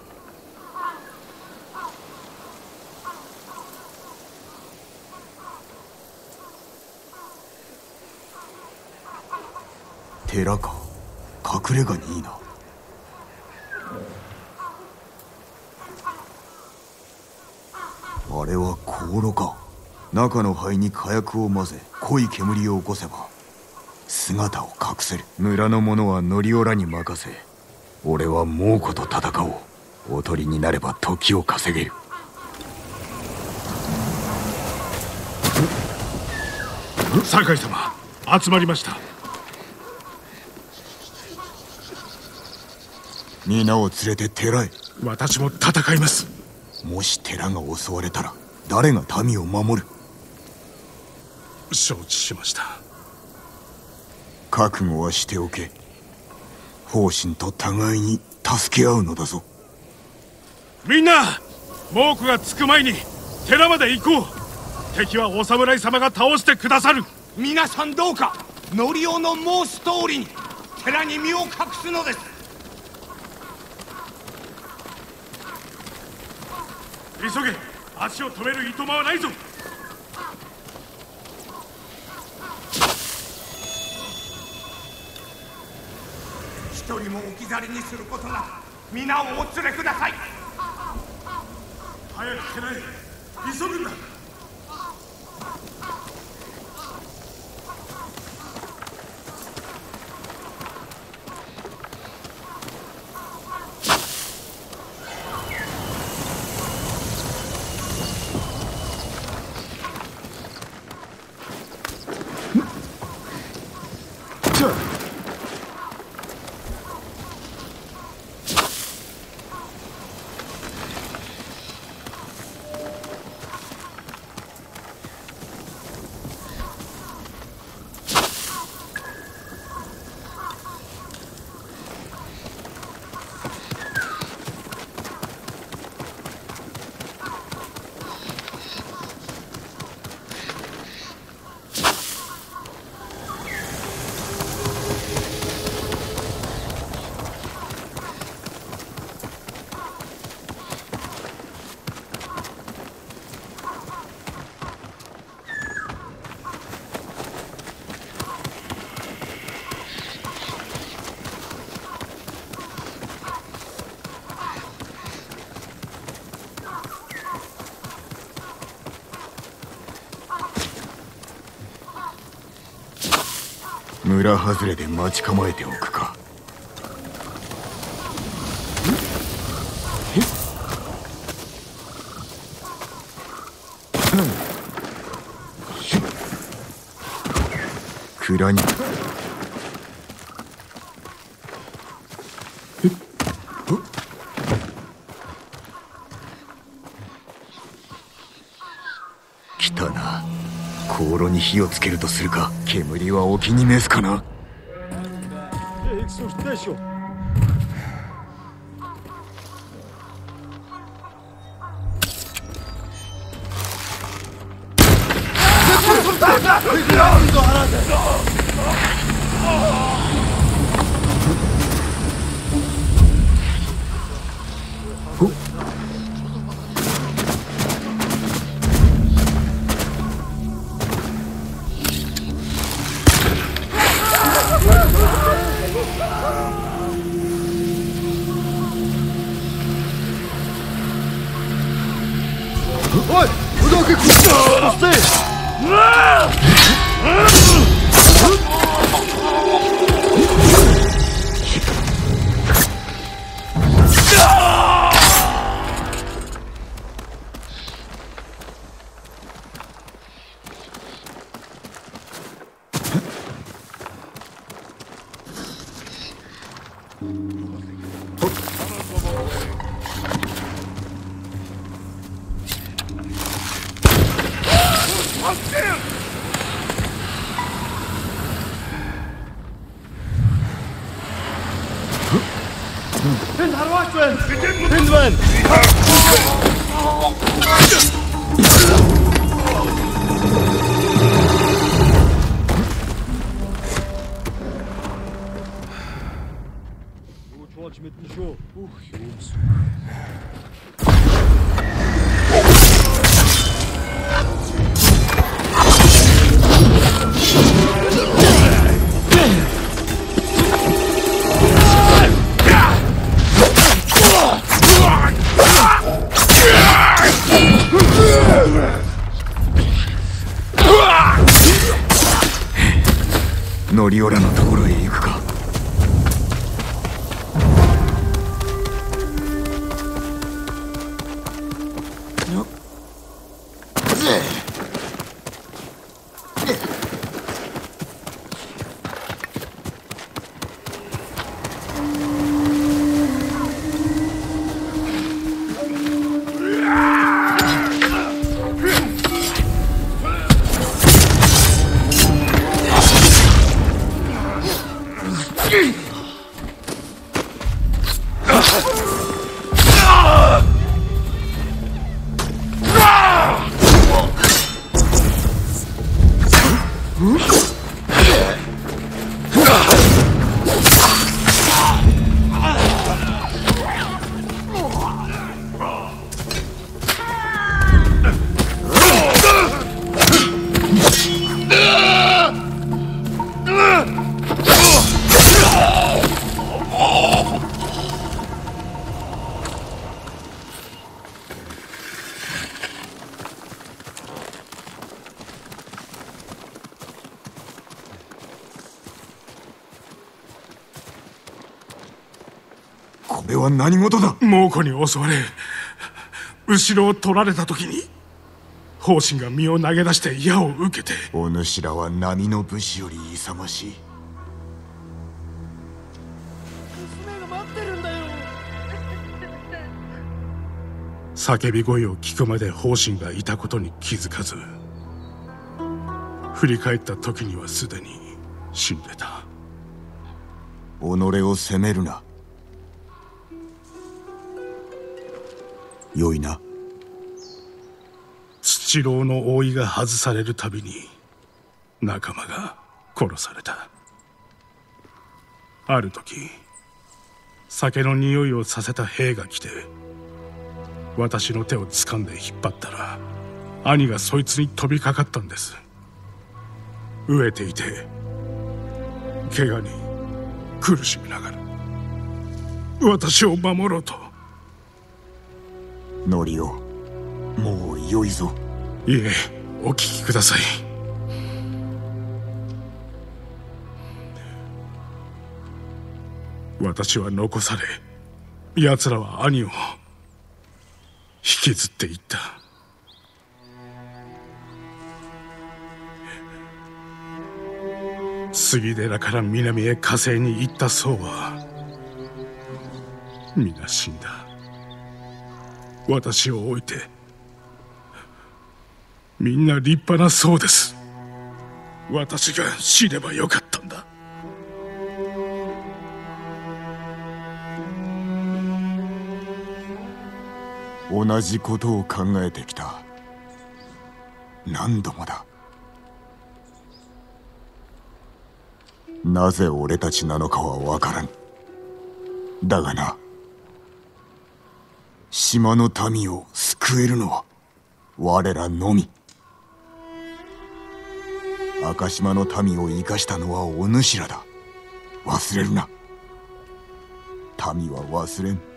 寺か。隠れ家にいいなあれは香炉か。中の灰に火薬を混ぜ濃い煙を起こせば姿を隠せる。村の者はノリオラに任せ。俺は猛虎と戦おう。おとりになれば時を稼げる。酒井様集まりました。皆を連れて寺へ私も戦います。もし寺が襲われたら誰が民を守る。承知しました。覚悟はしておけ。方針と互いに助け合うのだぞ。みんな猛虎が着く前に寺まで行こう。敵はお侍様が倒してくださる。皆さんどうかノリオの申す通りに寺に身を隠すのです急げ。足を止めるいとまはないぞ。一人も置き去りにすることなく皆をお連れください。早く寺へ急ぐんだ村外れで待ち構えておくか。蔵に に火をつけるとするか煙はお気に召すかな。は何事だ？猛虎に襲われ後ろを取られた時に方針が身を投げ出して矢を受けてお主らは波の武士より勇ましい。娘が待ってるんだよ。叫び声を聞くまで方針がいたことに気づかず振り返った時にはすでに死んでた。己を責めるなよいな。土牢の覆いが外されるたびに仲間が殺された。ある時酒の匂いをさせた兵が来て私の手を掴んで引っ張ったら兄がそいつに飛びかかったんです。飢えていて怪我に苦しみながら私を守ろうと。ノリオもう良いぞ。いえお聞きください。私は残され奴らは兄を引きずっていった。杉寺から南へ火星に行った僧は皆死んだ。私を置いてみんな立派なそうです。私が死ねばよかったんだ。同じことを考えてきた。何度もだ。なぜ俺たちなのかは分からん。だがな。島の民を救えるのは我らのみ。赤島の民を生かしたのはお主らだ。忘れるな。民は忘れん。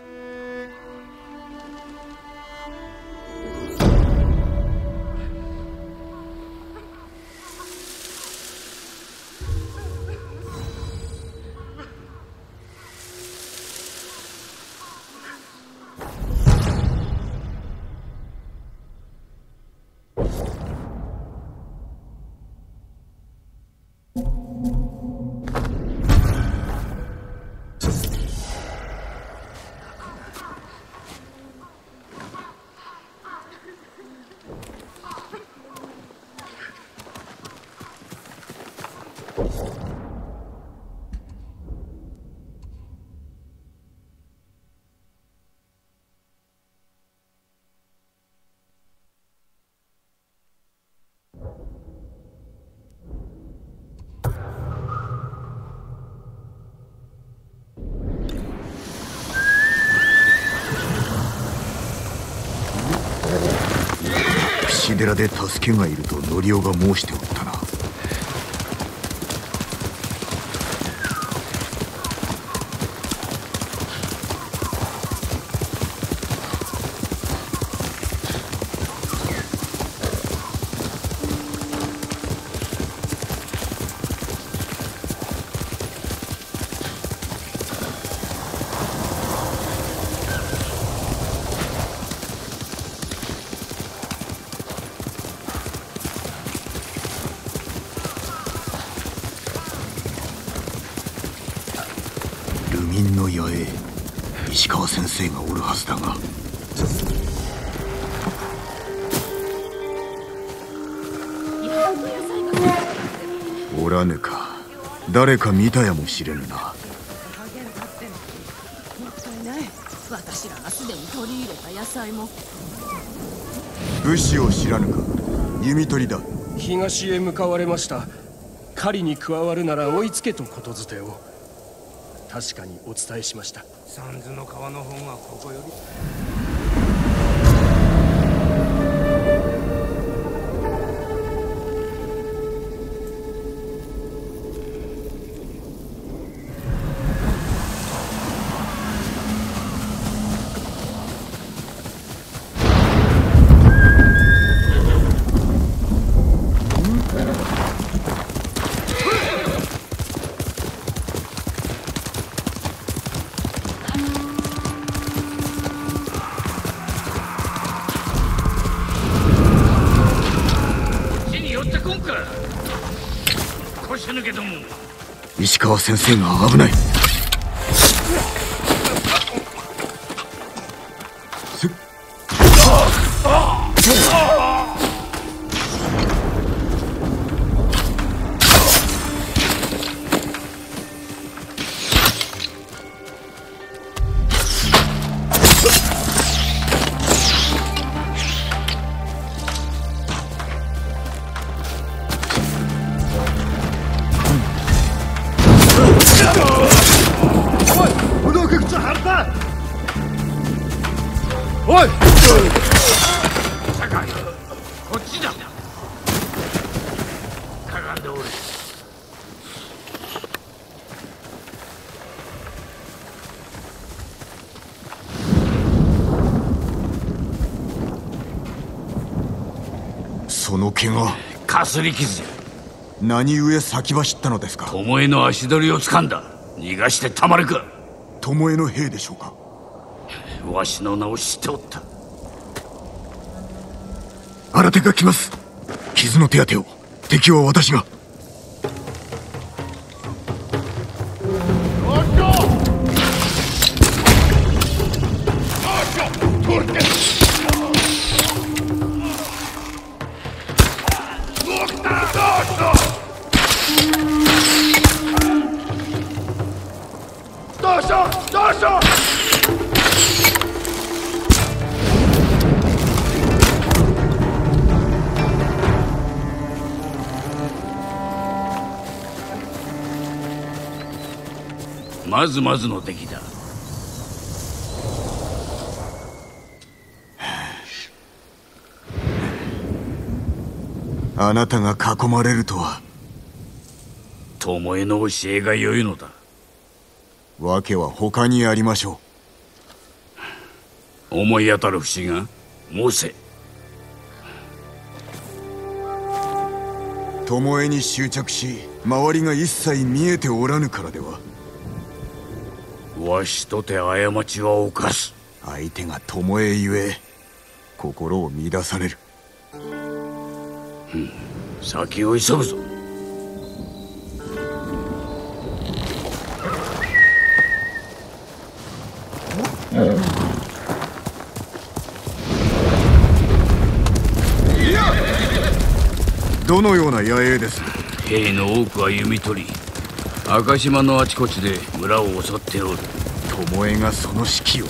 寺で助けがいると則夫が申しておったな。誰か見たやもしれぬな。もったいない。私らがすでに取り入れた野菜も。武士を知らぬか。弓取りだ。東へ向かわれました。狩りに加わるなら追いつけとことづてを。確かにお伝えしました。三途の川の方がここより先生が危ない。すり傷じゃ。何故先走ったのですか？巴の足取りを掴んだ。逃がしてたまるか。巴の兵でしょうか？わしの名を知っておった。新手が来ます。傷の手当てを。敵は私がまずまずの出来だ。あなたが囲まれるとは。巴の教えが良いのだ。訳は他にありましょう。思い当たる節が申せ巴に執着し周りが一切見えておらぬからではわしとて過ちは犯す。相手が巴ゆえ心を乱される。うん。先を急ぐぞ。どのような野営です？兵の多くは弓取り赤島のあちこちで村を襲っておる。巴がその指揮を。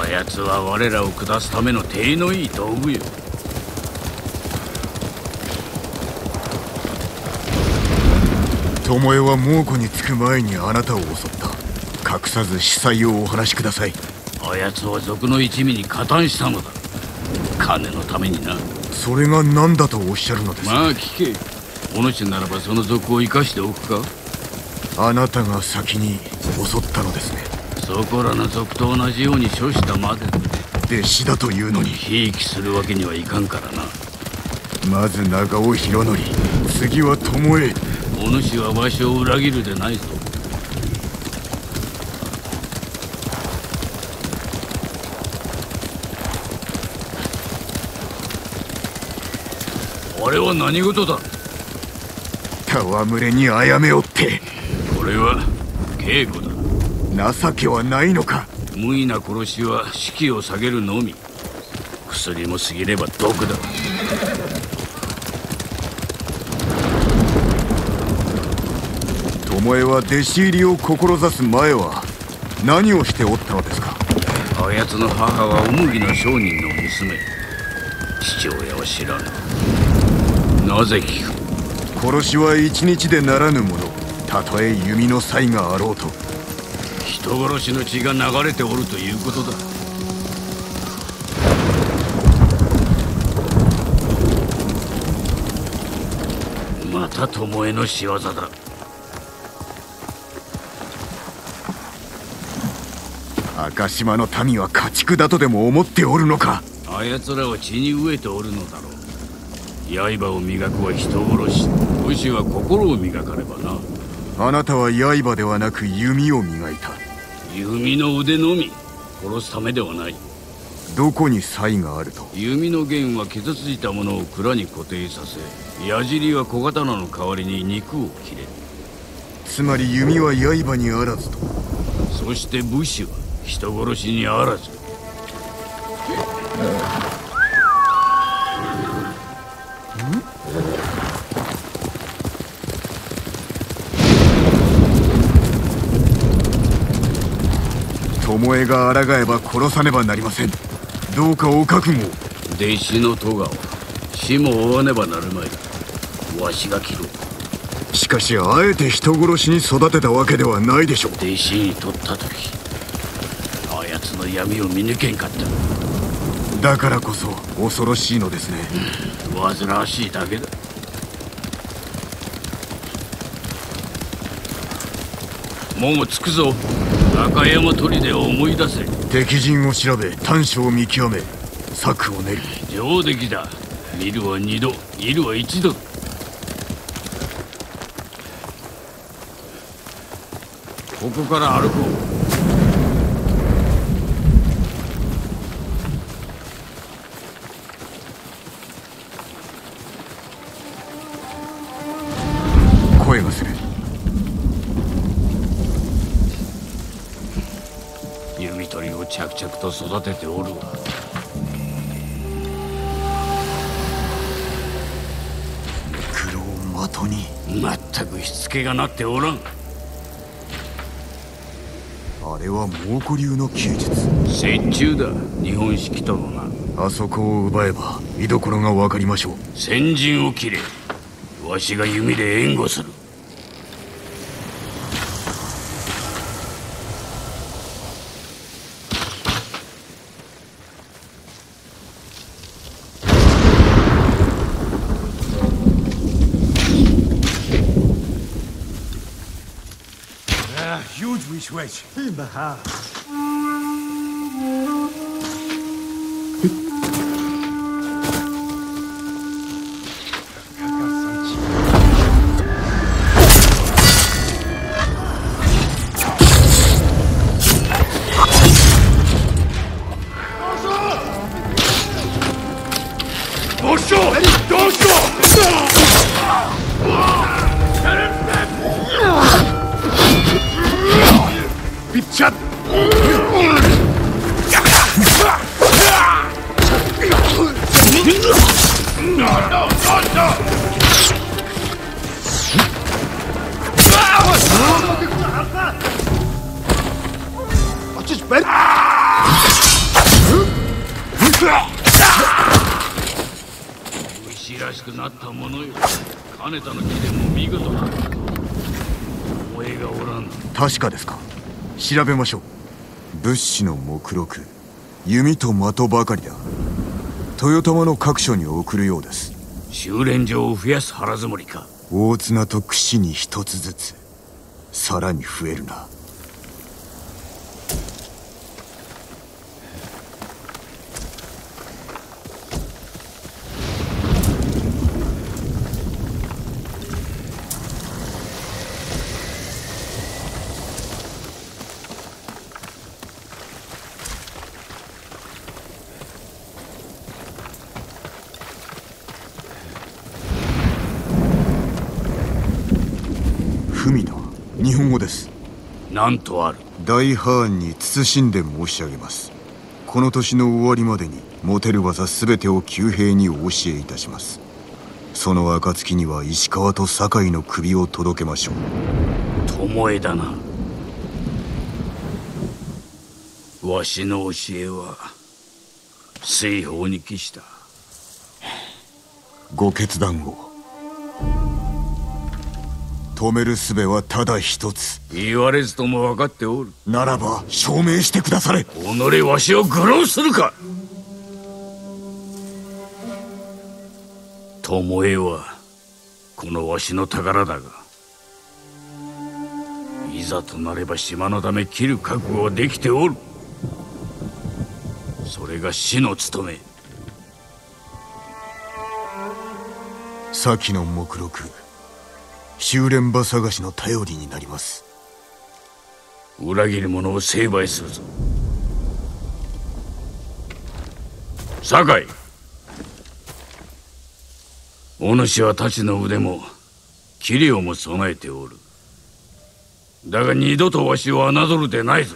あやつは我らを下すための手のいい道具よ。巴は猛虎に着く前にあなたを襲った。隠さず司祭をお話しください。あやつは賊の一味に加担したのだ。金のためにな。それが何だとおっしゃるのですまあ聞け。お主ならばその賊を生かしておくか？あなたが先に襲ったのですね。そこらの賊と同じように処したまで弟子だというのにひいきするわけにはいかんからな。まず長尾博則次は巴お主はわしを裏切るでないぞ。あれは何事だ。戯れにあやめおって。これは稽古だ。情けはないのか？無意な殺しは士気を下げるのみ。薬も過ぎれば毒だ。巴は弟子入りを志す前は何をしておったのですか？あやつの母はお麦の商人の娘。父親は知らぬ。なぜ聞く？殺しは一日でならぬものたとえ弓の才があろうと。人殺しの血が流れておるということだ。また巴の仕業だ。赤島の民は家畜だとでも思っておるのか？あやつらは血に飢えておるのだろう。刃を磨くは人殺し。武士は心を磨かねばなあなたは刃ではなく弓を磨いた。弓の腕のみ殺すためではない。どこに才があると？弓の弦は傷ついたものを蔵に固定させ矢尻は小刀の代わりに肉を切れ。るつまり弓は刃にあらずと。そして武士は人殺しにあらず巴が抗えば殺さねばなりません。どうかお覚悟弟子の戸川死も負わねばなるまい。わしが切ろう。しかしあえて人殺しに育てたわけではないでしょう。弟子に取った時あやつの闇を見抜けんかった。だからこそ恐ろしいのですね、うん、煩わしいだけだ。もう着くぞ中山砦を思い出せ。敵陣を調べ短所を見極め策を練る。上出来だ。見るは二度いるは一度。ここから歩こう育てておる。わ苦労を的に。まったくしつけがなっておらん。あれは猛虎流の弓術折衷だ日本式とのな。あそこを奪えば居所が分かりましょう。先陣を切れ。わしが弓で援護する去吧調べましょう。物資の目録弓と的ばかりだ。豊玉の各所に送るようです。修練場を増やす腹積もりか。大綱と串に一つずつさらに増えるな文だ日本語ですなんとある。大ハーンに慎んで申し上げます。この年の終わりまでに持てる技すべてを旧兵にお教えいたします。その暁には石川と酒井の首を届けましょう。巴だな。わしの教えは西方に帰した。ご決断を止める術はただ一つ。言われずとも分かっておる。ならば証明してくだされ。己わしを愚弄するか。巴はこのわしの宝だがいざとなれば島のため切る覚悟はできておる。それが死の務め。先の目録修練場探しの頼りになります。裏切り者を成敗するぞ。酒井。お主は太刀の腕も器量も備えておる。だが二度とわしを侮るでないぞ。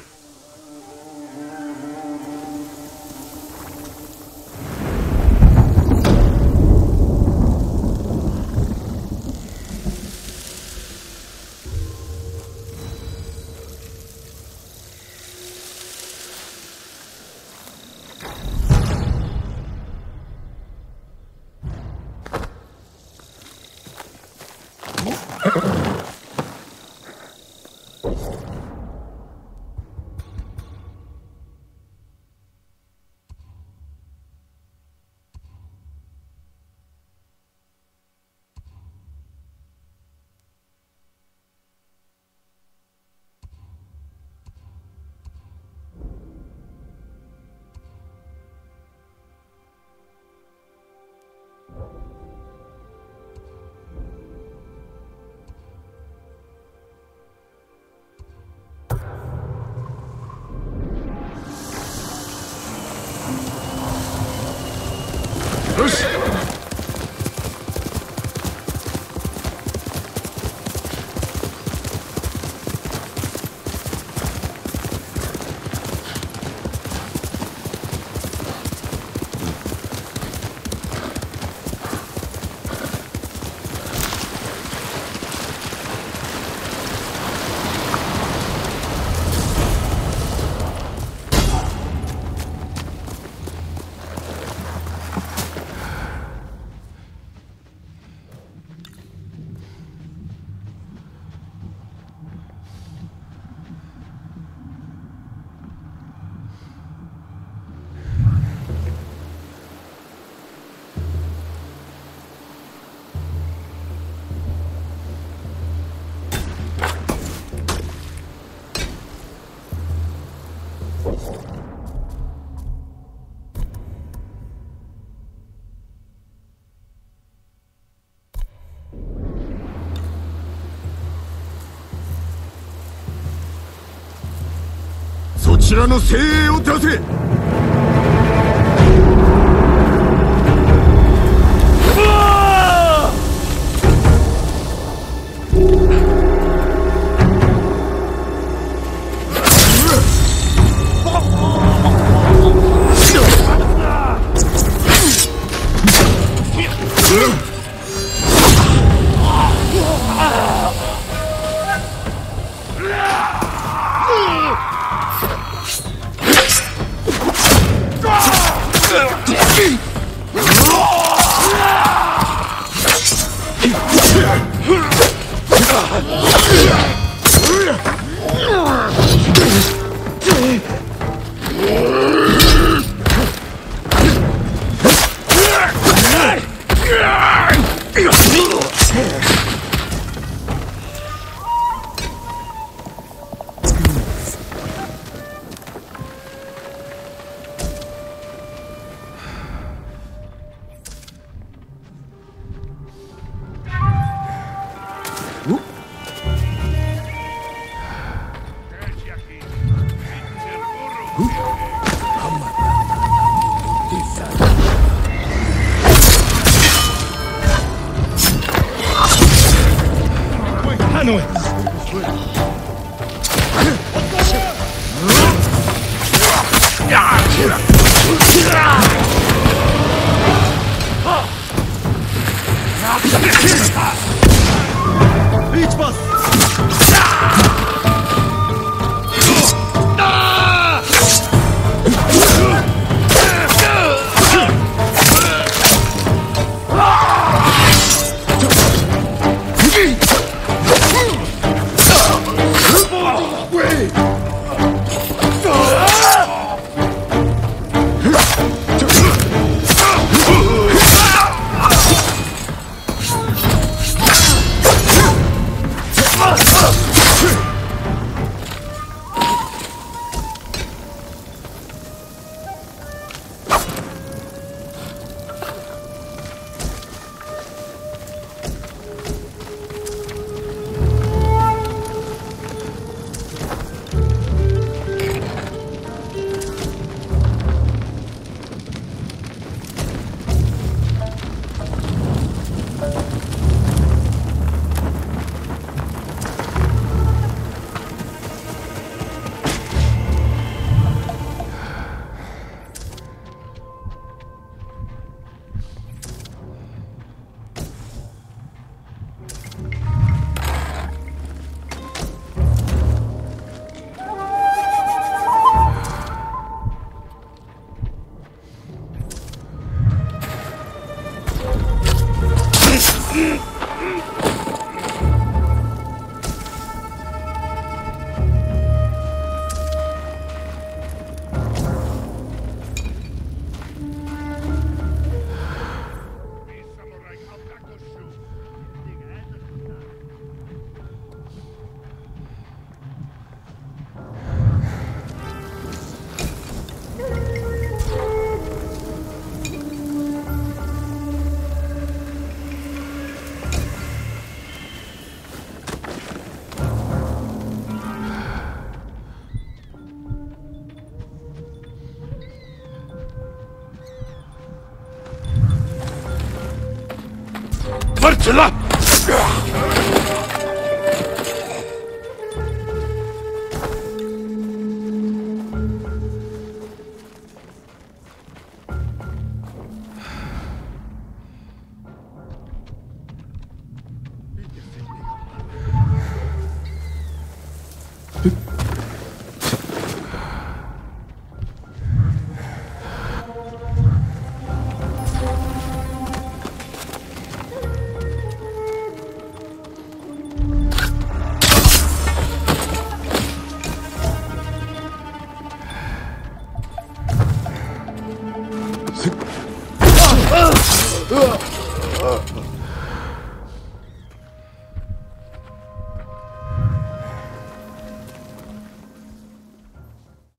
らの精鋭を出せ